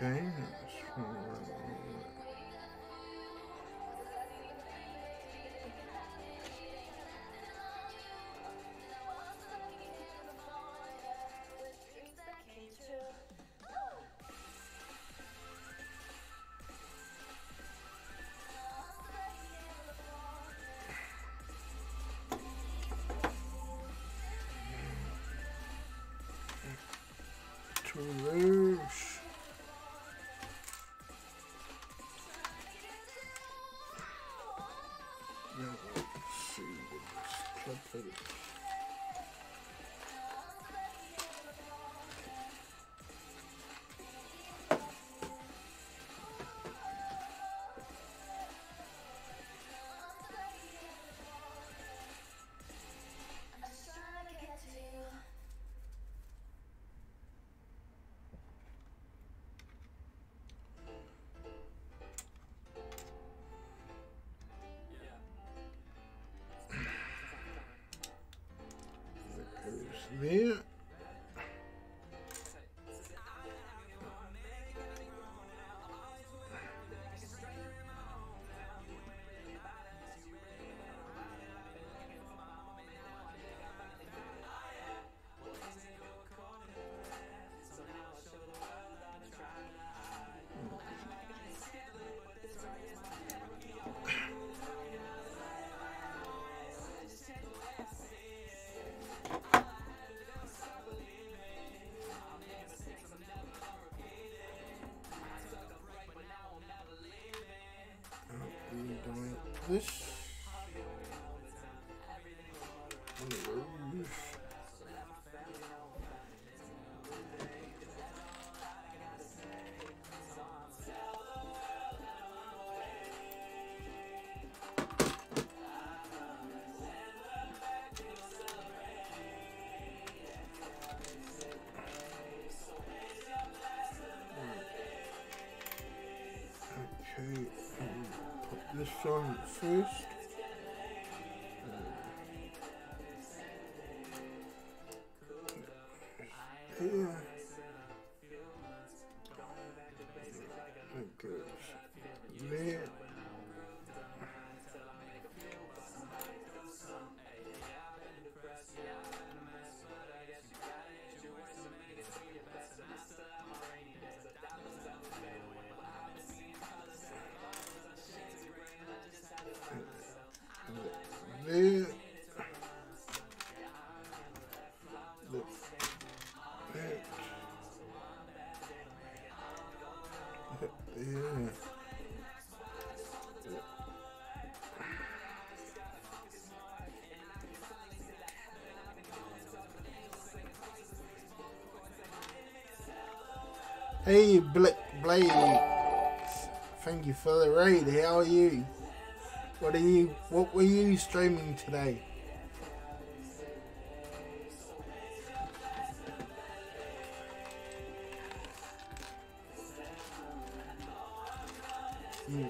Okay, that's club is. Doing put this Hey, Black Blade. Thank you for the raid. How are you? What are you? What were you streaming today? Mm.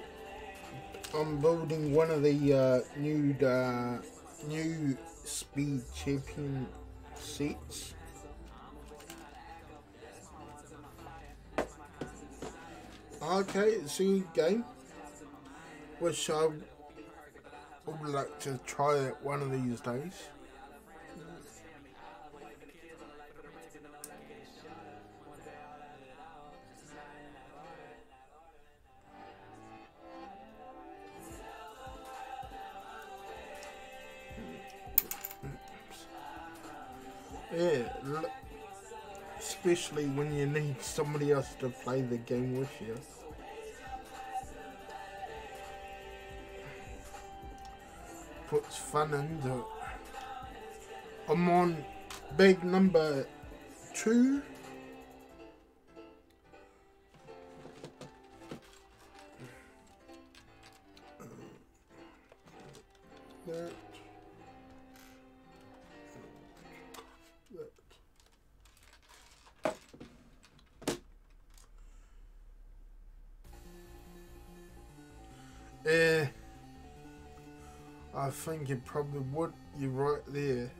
I'm building one of the uh, new uh, new speed champion sets. Okay, game. which I would like to try it one of these days. Yeah, especially when you need somebody else to play the game with you. Puts fun into it. Uh, I'm on big number two. Think it probably would. You're right there.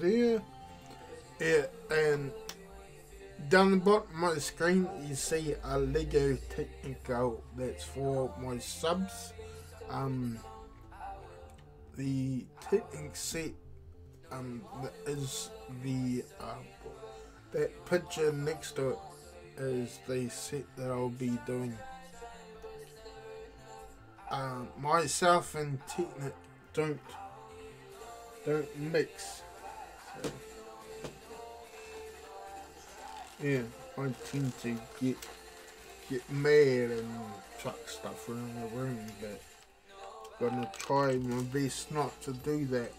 There. Yeah, and down the bottom of the screen you see a Lego Technical that's for my subs. Um, the Technic set um, the uh, that picture next to it is the set that I'll be doing. Uh, myself and Technic don't don't mix. So, yeah, I tend to get get mad and chuck stuff around the room, but gonna try my best not to do that.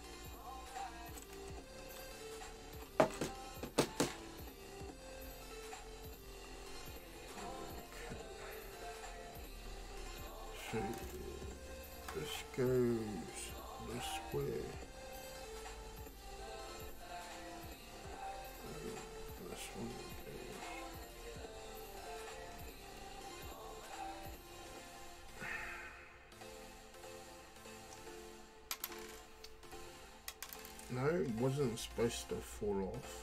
Supposed to fall off.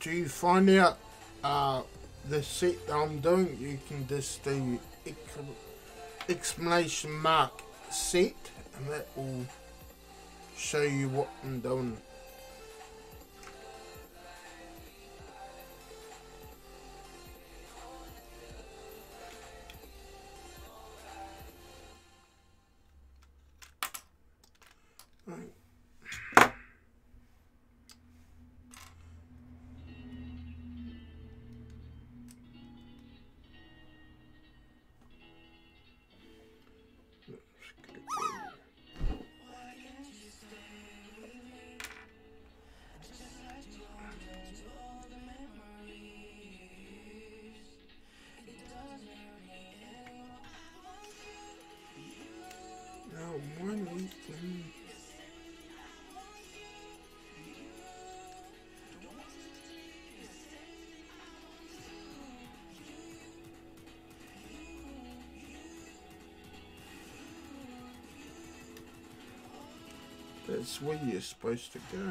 to find out uh, the set that I'm doing, you can just do exclamation mark set, and that will show you what I'm doing. Where you're supposed to go.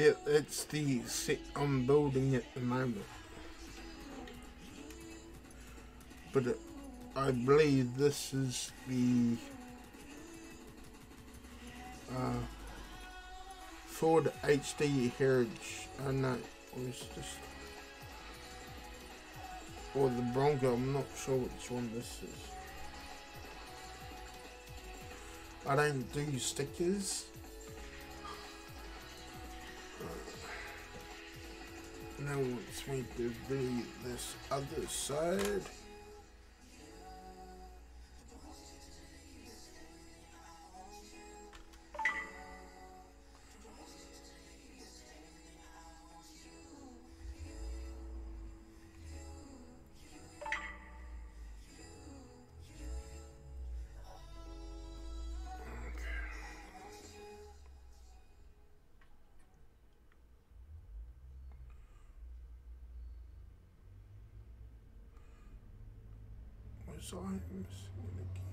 Yeah, it's the I'm building at the moment. But it, I believe this is the uh, Ford GT Heritage. I know it or the Bronco. I'm not sure which one this is. I don't do stickers. Now it's me to do this other side. Was I missing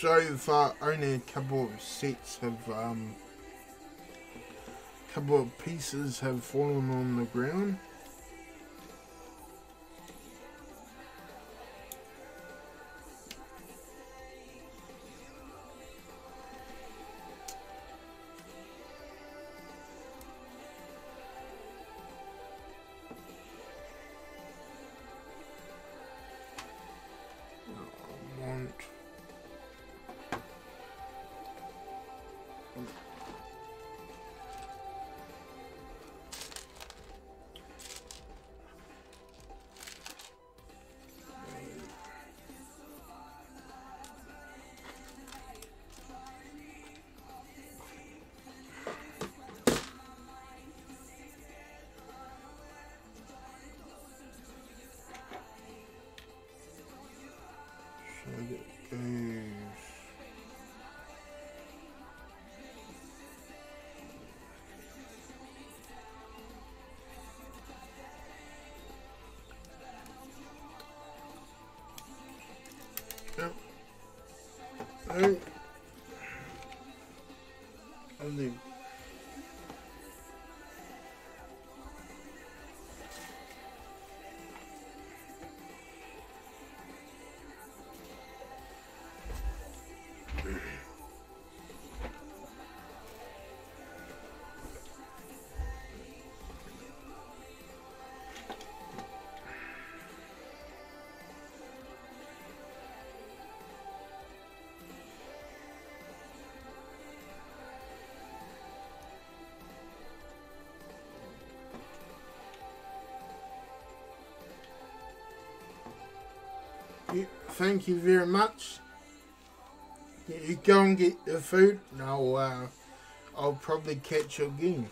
So far, only a couple of sets have, um, couple of pieces have fallen on the ground. Uh, Thank you very much. You go and get the food, and I'll, uh, I'll probably catch you again.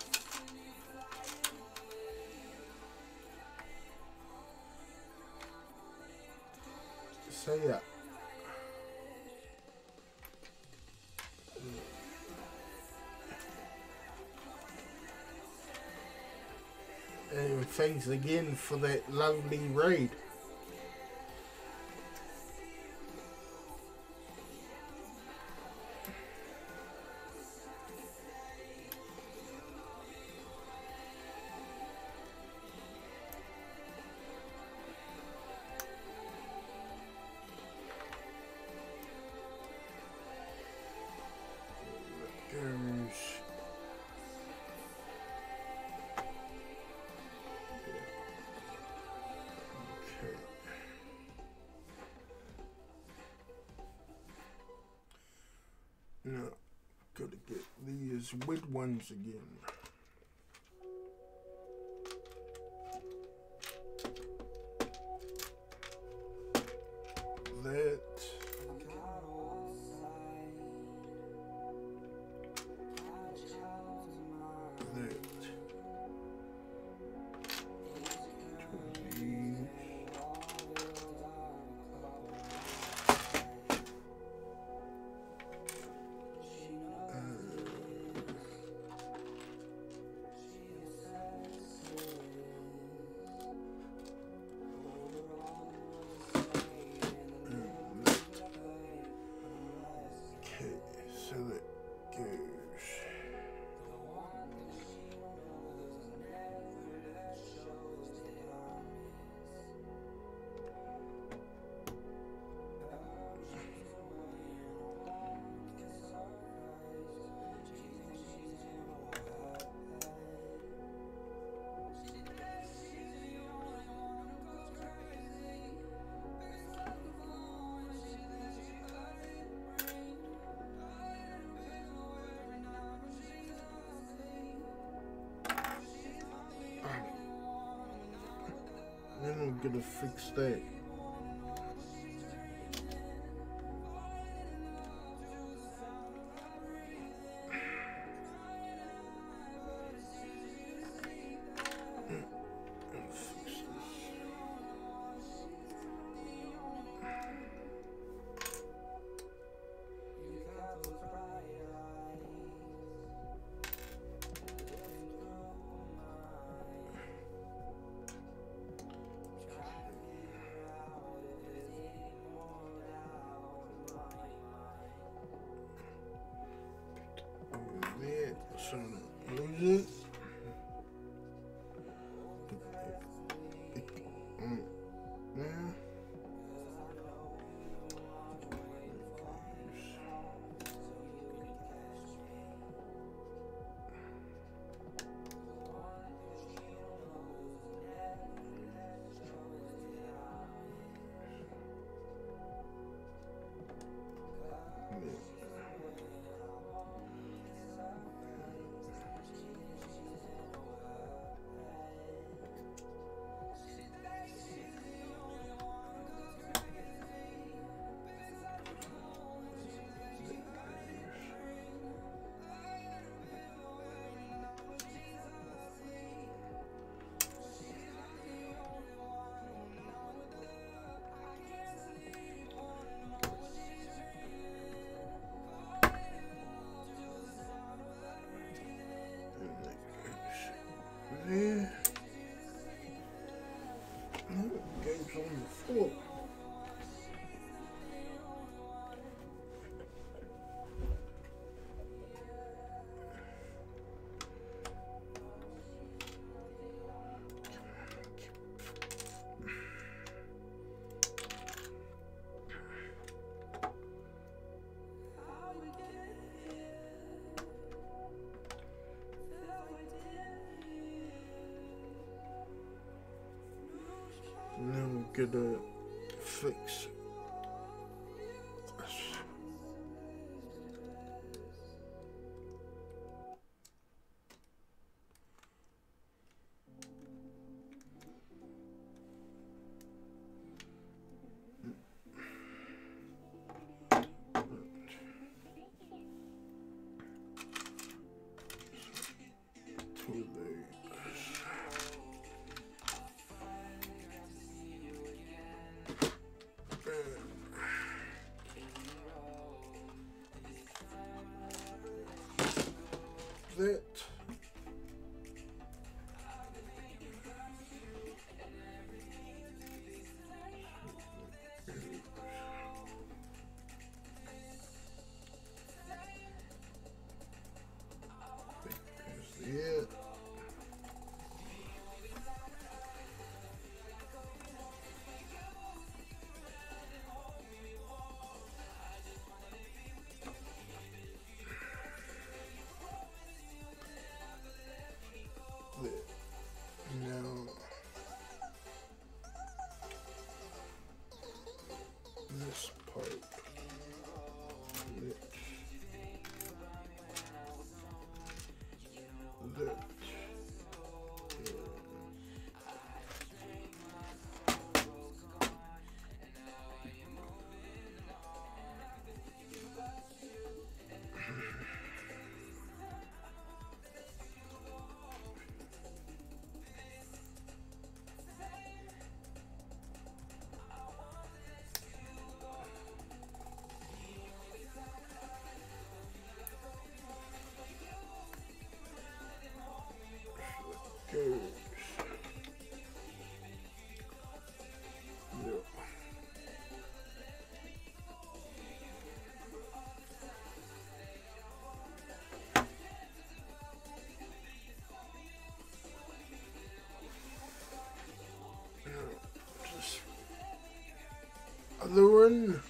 See ya. And thanks again for that lovely raid. With once ones again. to fix that. could uh, fix the one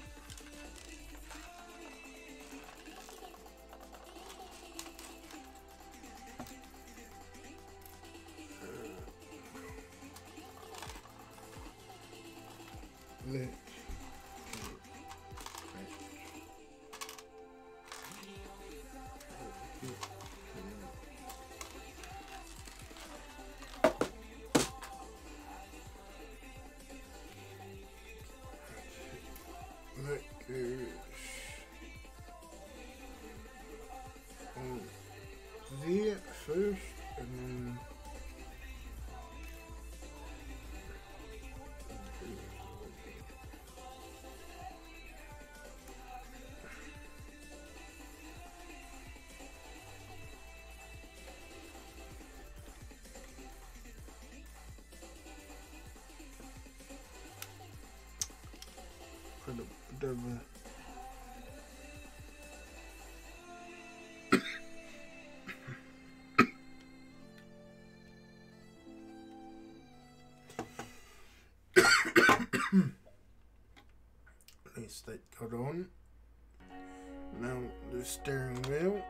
first, and then... Put. that got on. Now the steering wheel.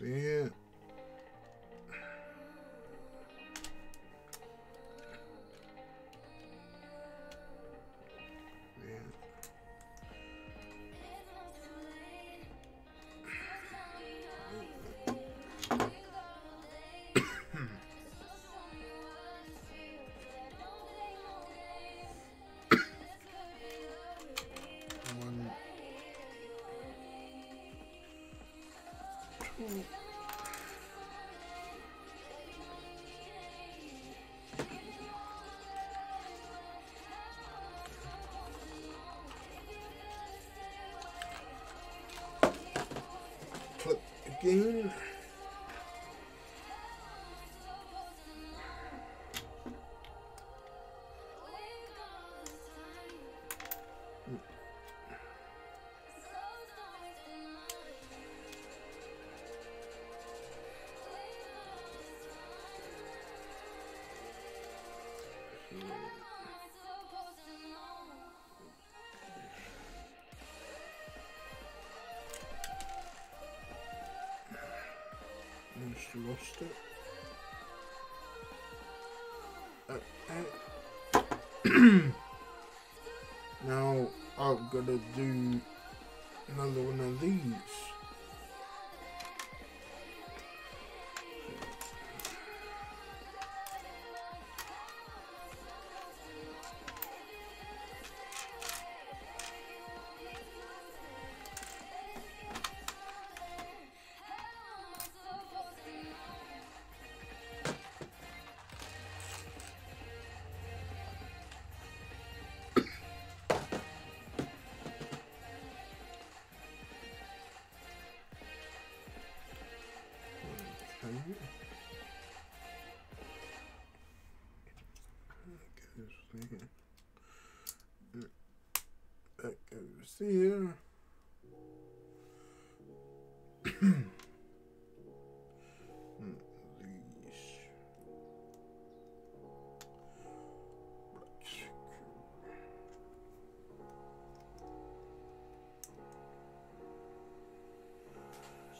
See? game lost it. Uh, uh. now I'm gonna do another one of these. There. That goes sugar.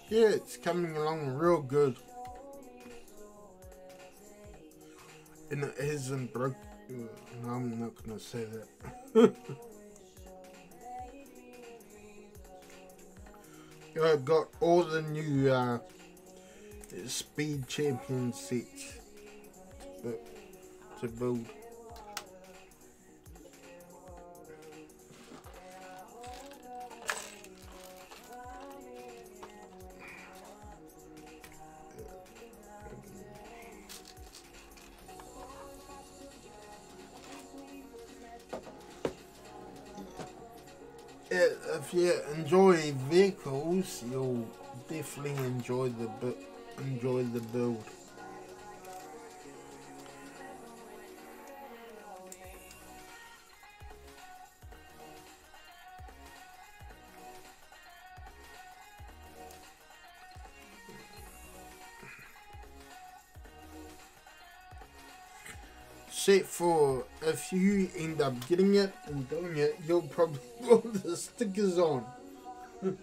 Yeah, it's coming along real good. And it isn't broke. I'm not gonna say that. I got all the new uh, Speed Champion sets to, to build. Set for if you end up getting it and doing it, you'll probably put the stickers on.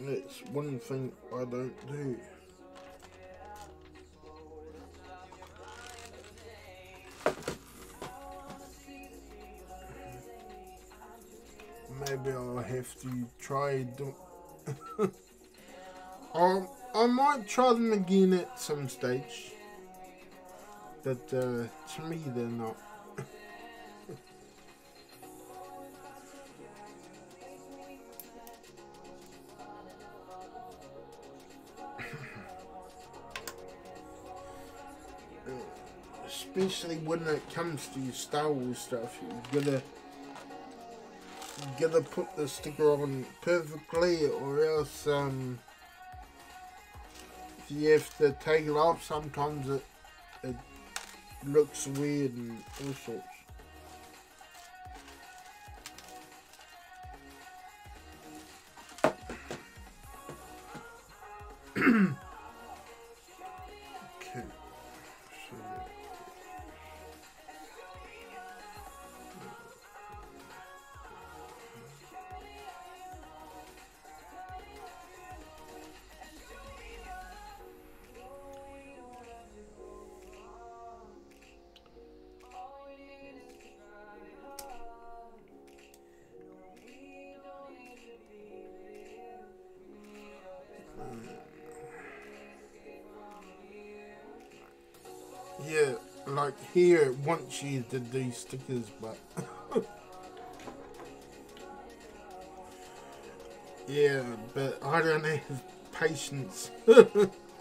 That's one thing I don't do. Maybe I'll have to try do. I might try them again at some stage, but uh, to me they're not. Especially when it comes to your Star Wars stuff, you gotta gotta put the sticker on perfectly, or else um, you have to take it off, sometimes it it looks weird and all sorts. Wants you to do stickers, but yeah, but I don't have patience.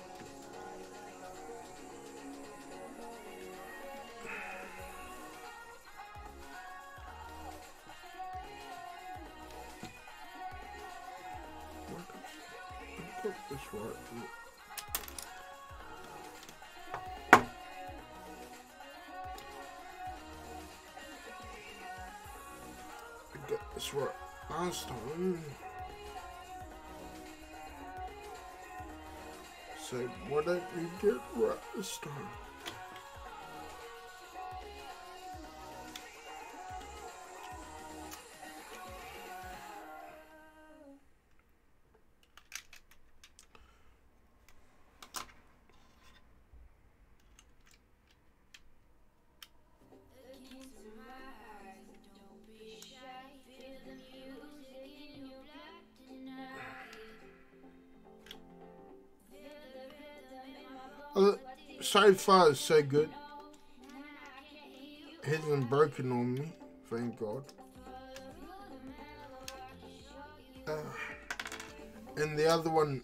so far so good. Hasn't broken on me, thank God. Uh, and the other one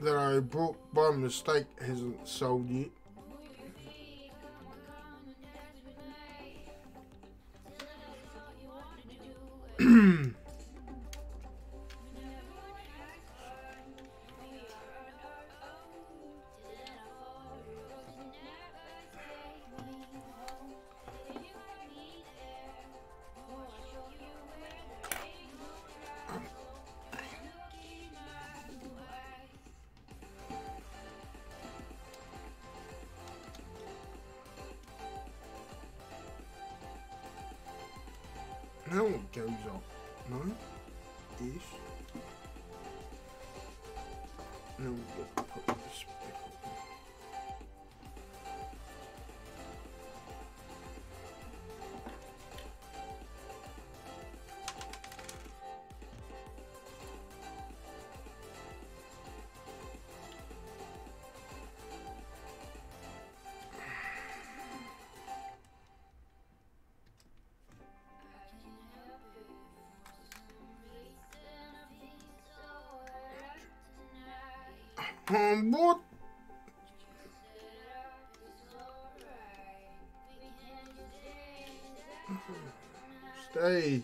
that I brought by mistake hasn't sold yet. Now it goes up. No? Ish. Now we get to put this back Um, what? Stay.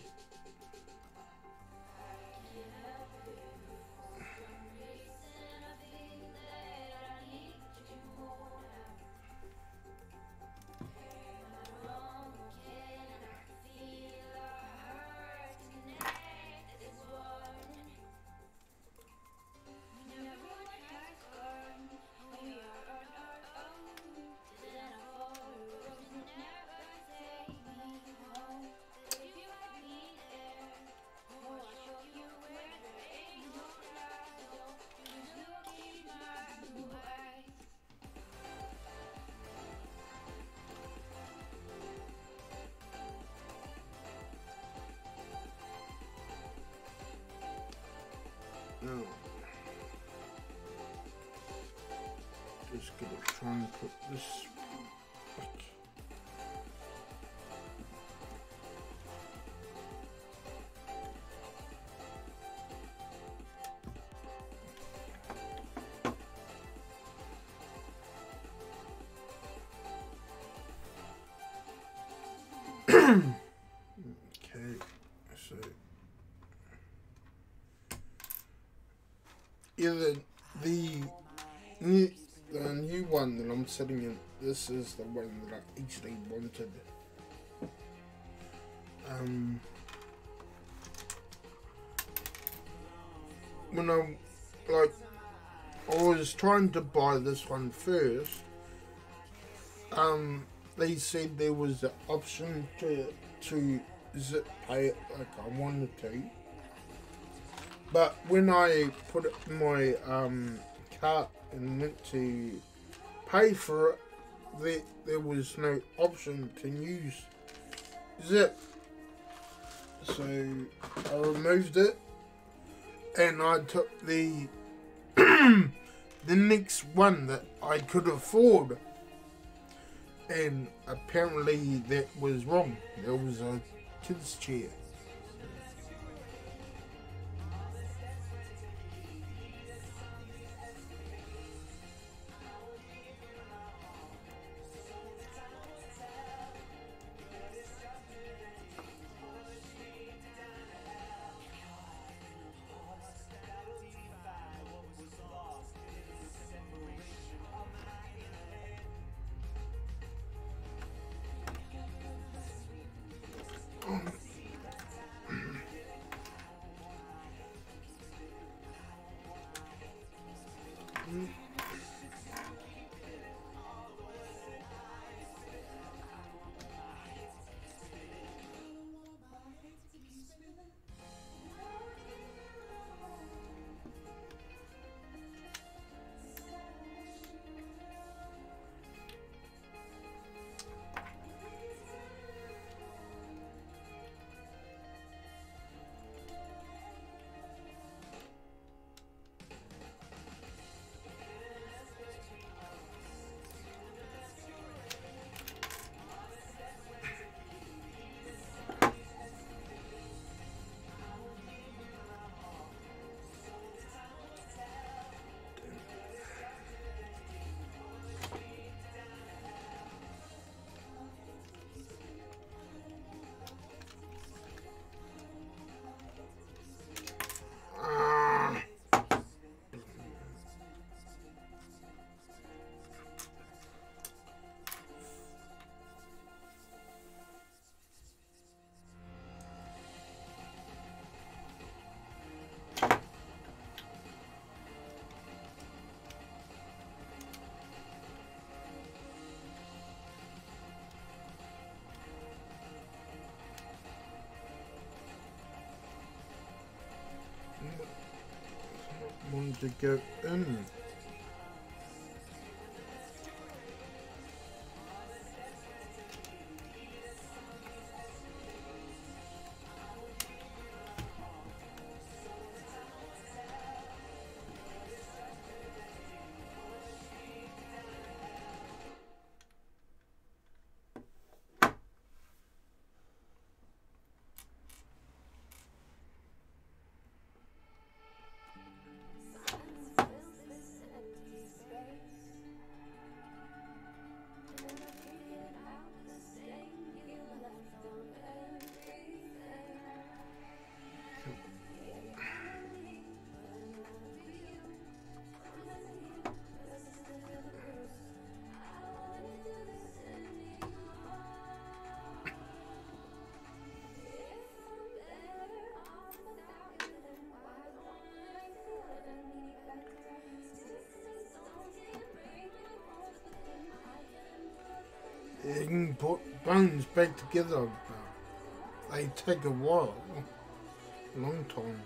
Okay, so yeah, the the new the new one that I'm sitting in. This is the one that I actually wanted. Um, when I like, I was trying to buy this one first. Um, they said there was an option to to zip pay it like I wanted to. But when I put my um, cart and went to pay for it, there, there was no option to use Zip. So I removed it and I took the the next one that I could afford. And apparently that was wrong. There was a kid's chair. To go in. You can put bones back together, they take a while, a long time.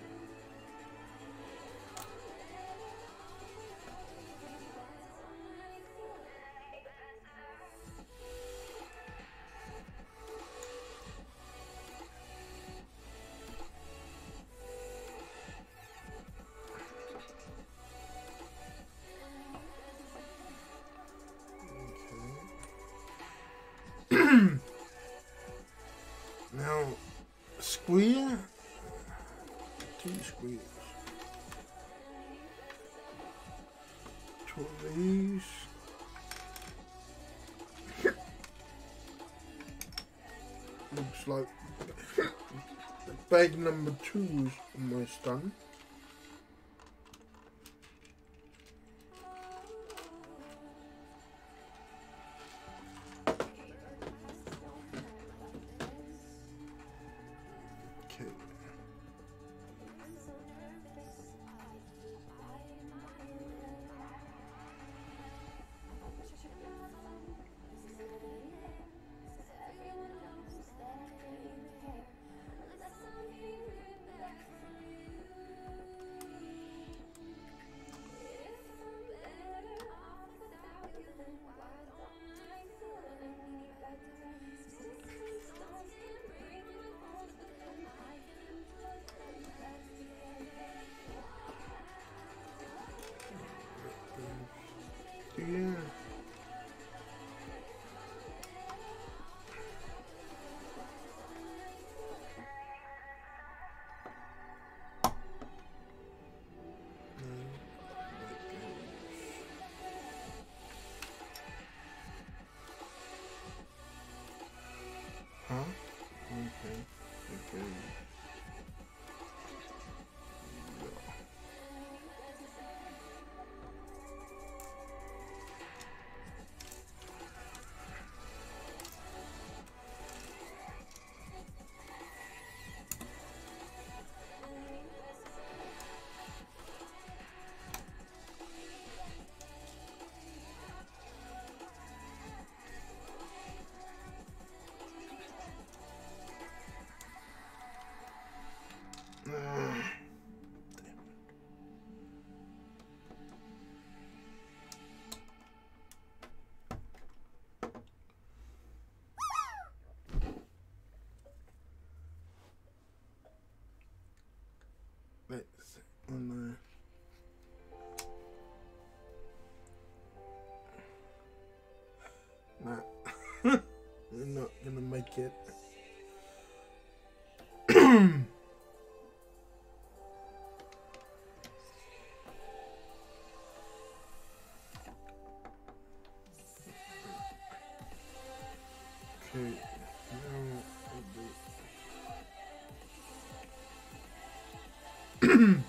Bag number two is almost done. Hmm. Okay, now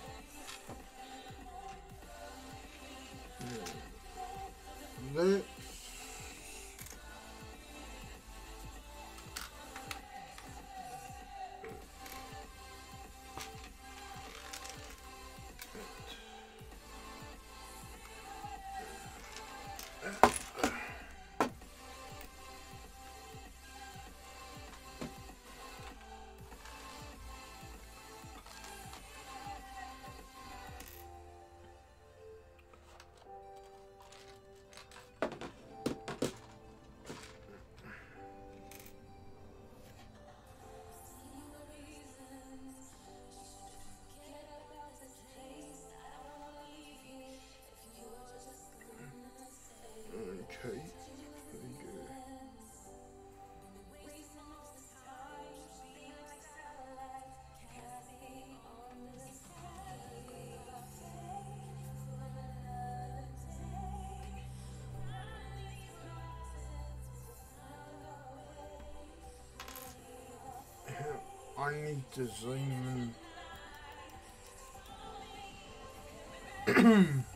I need to zoom in.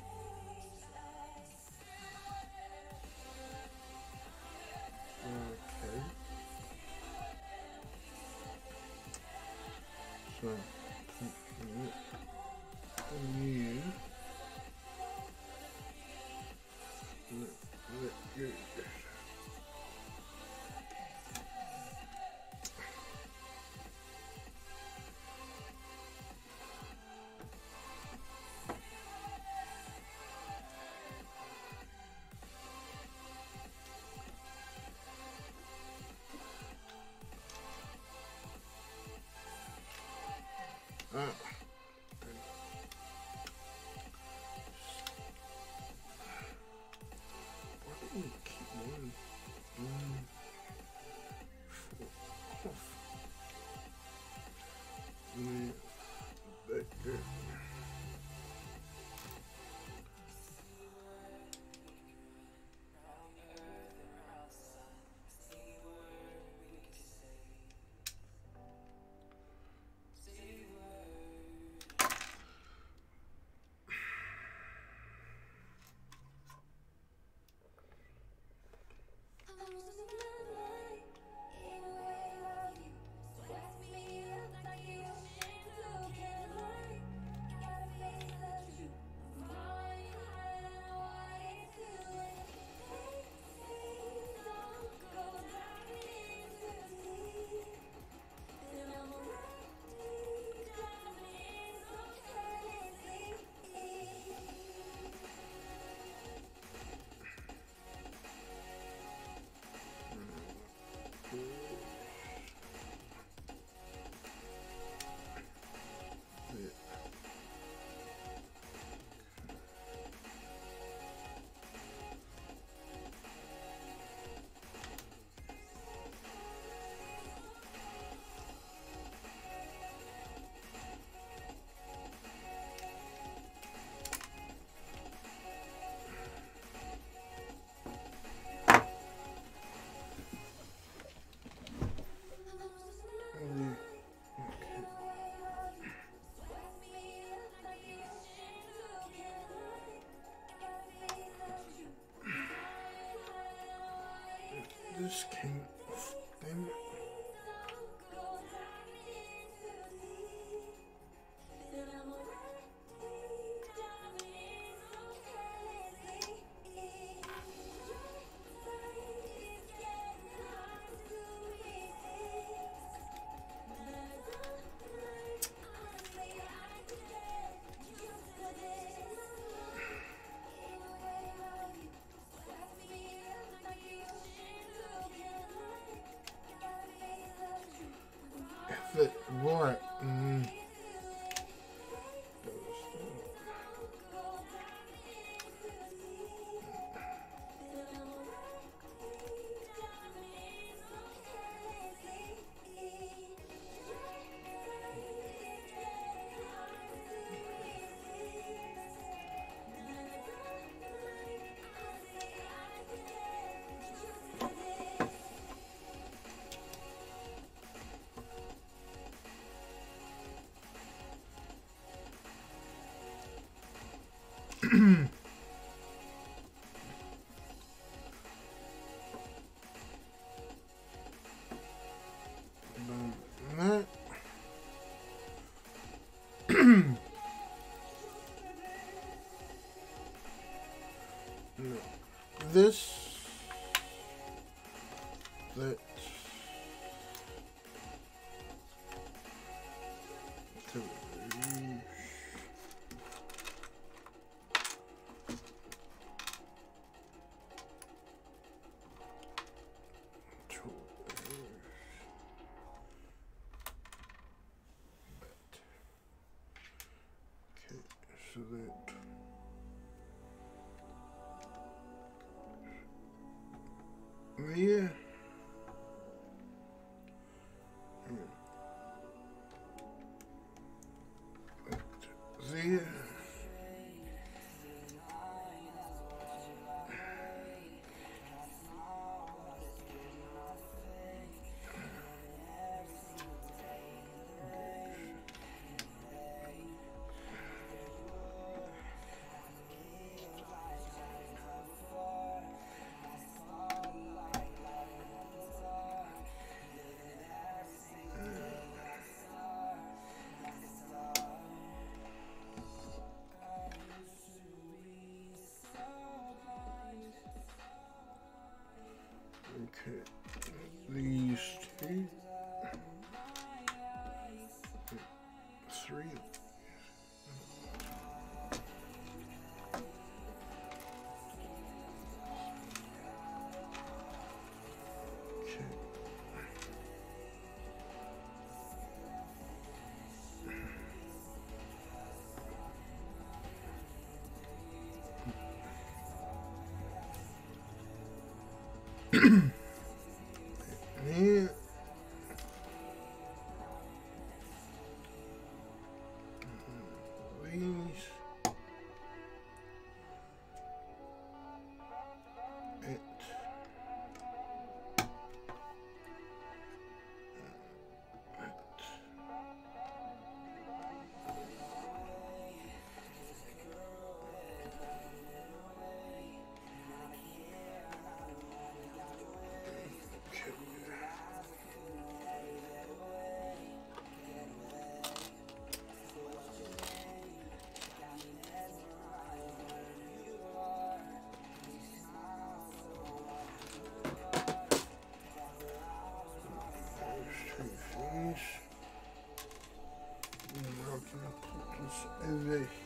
This came This. Okay, these two, three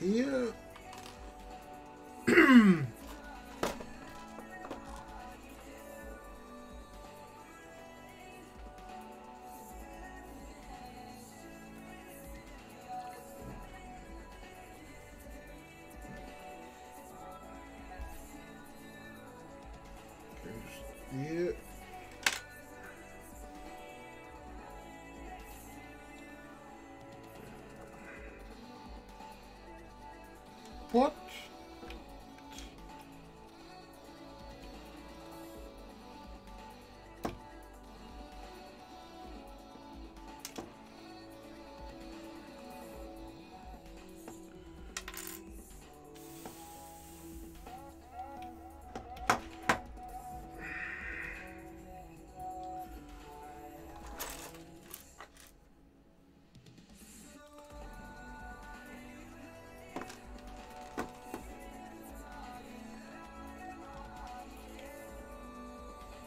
here? What?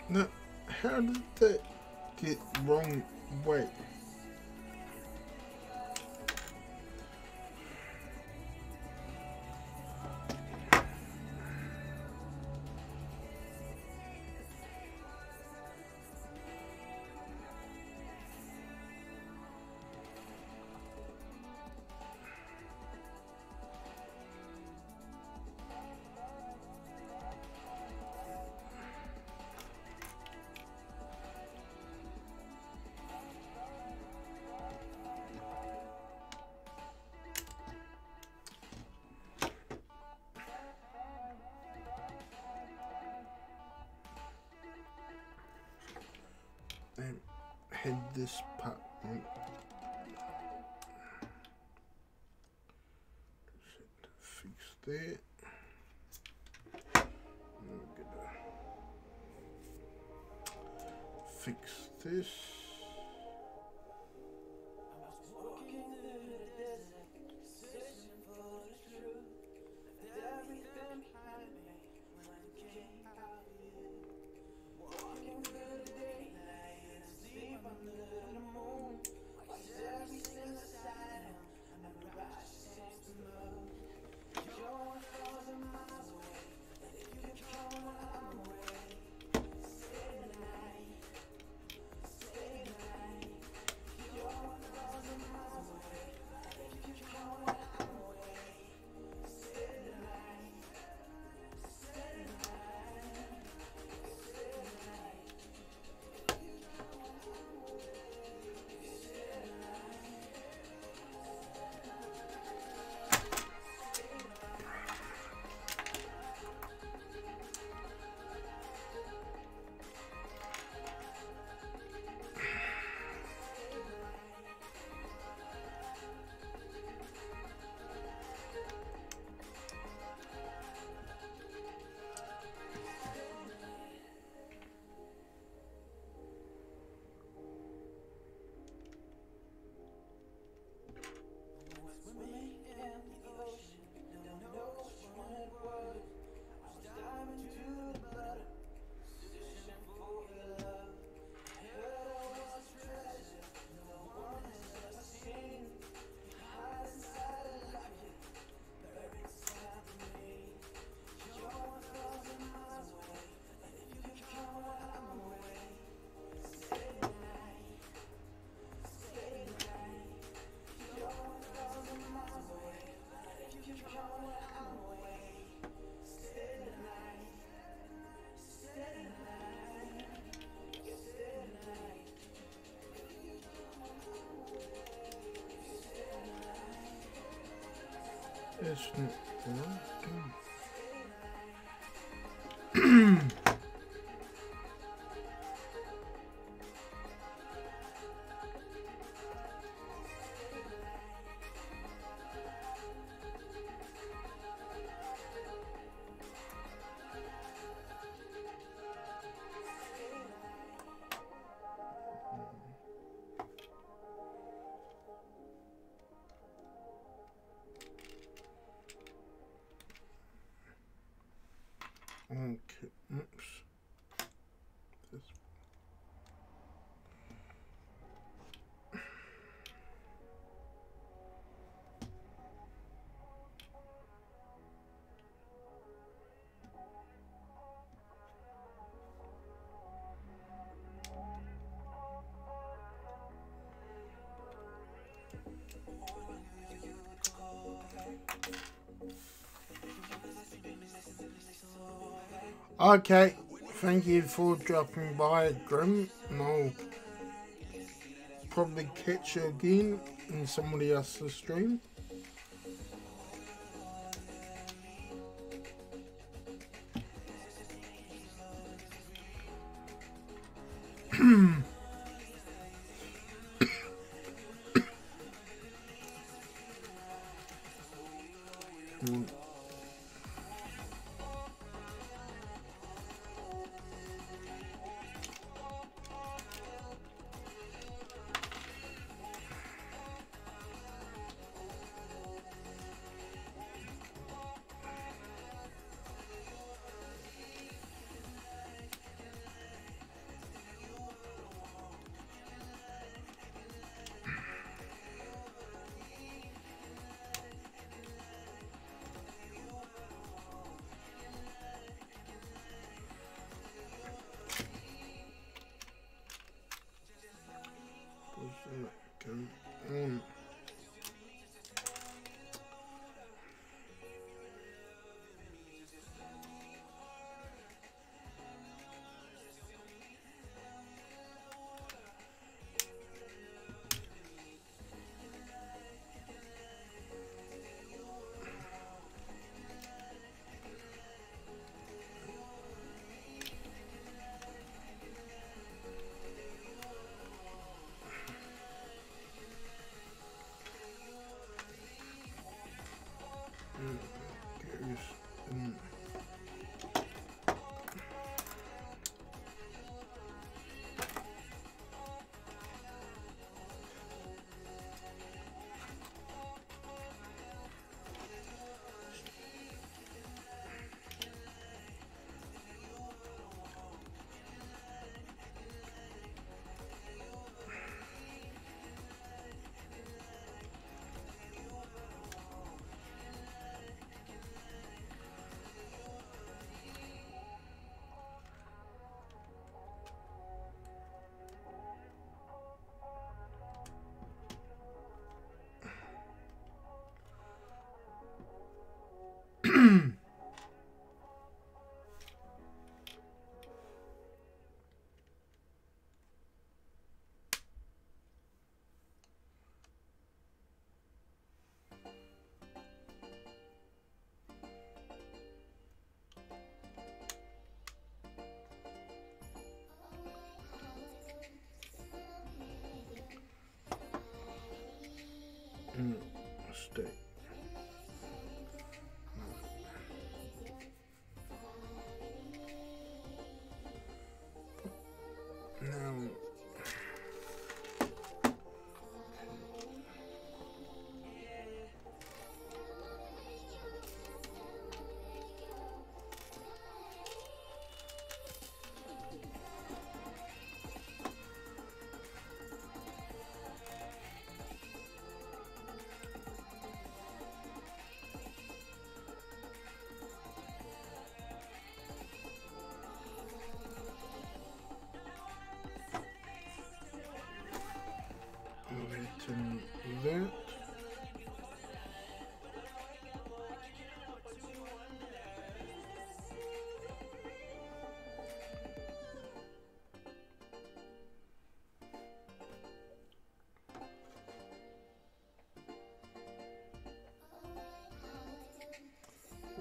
No, how did that get wrong way? That. Fix this. with. It's not working. Okay, thank you for dropping by, Grim. And I'll probably catch you again in somebody else's stream.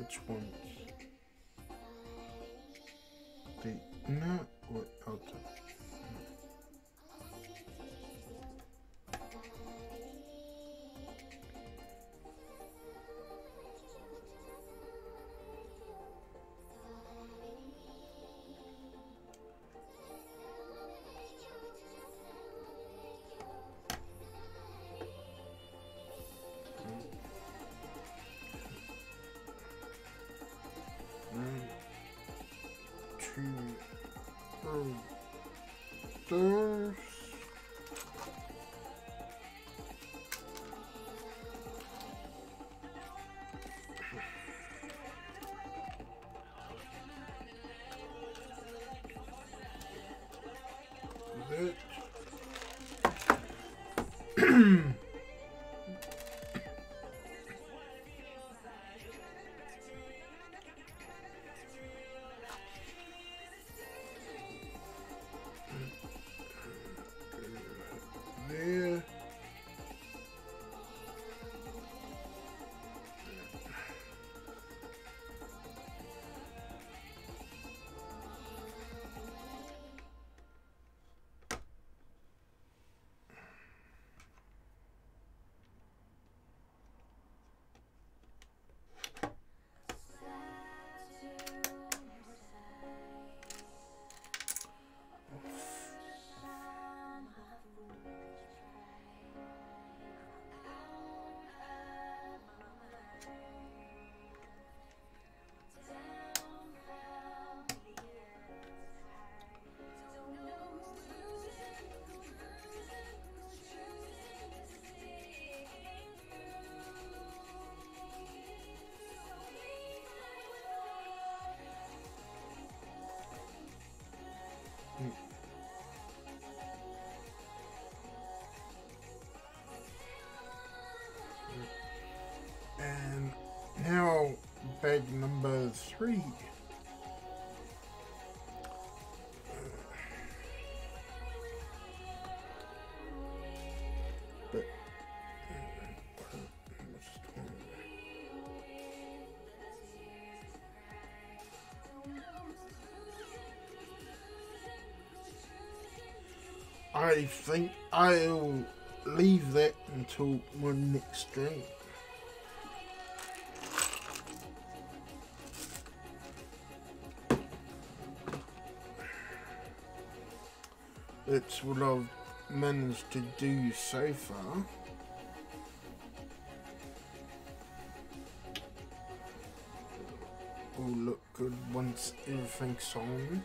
Which ones? The inner those. That. there. I think I'll leave that until my next stream. It's what I've managed to do so far. Will look good once everything's on.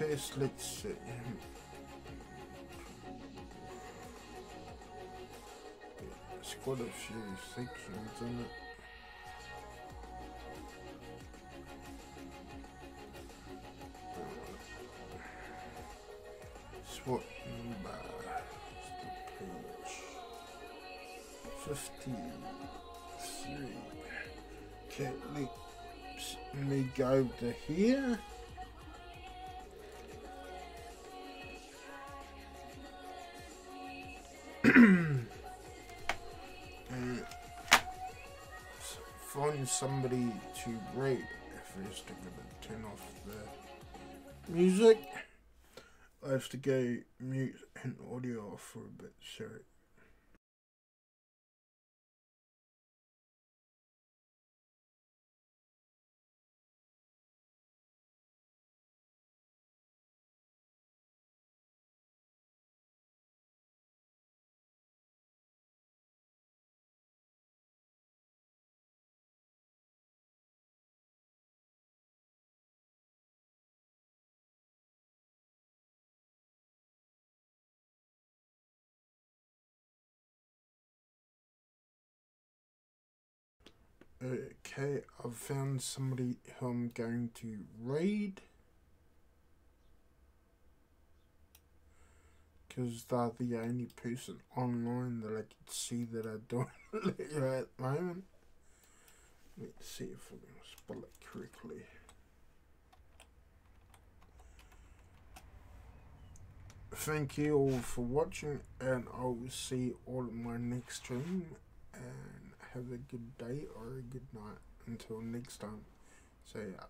First, let's see. It's quite a few in it. Somebody to rate. if I just gonna turn off the music. I have to go mute and audio off for a bit, sorry. Okay, I've found somebody who I'm going to raid. Because they're the only person online that I can see that I don't at the moment. Let's see if I can spell it correctly. Thank you all for watching, and I will see you all in my next stream. And have a good day or a good night. Until next time. So, yeah.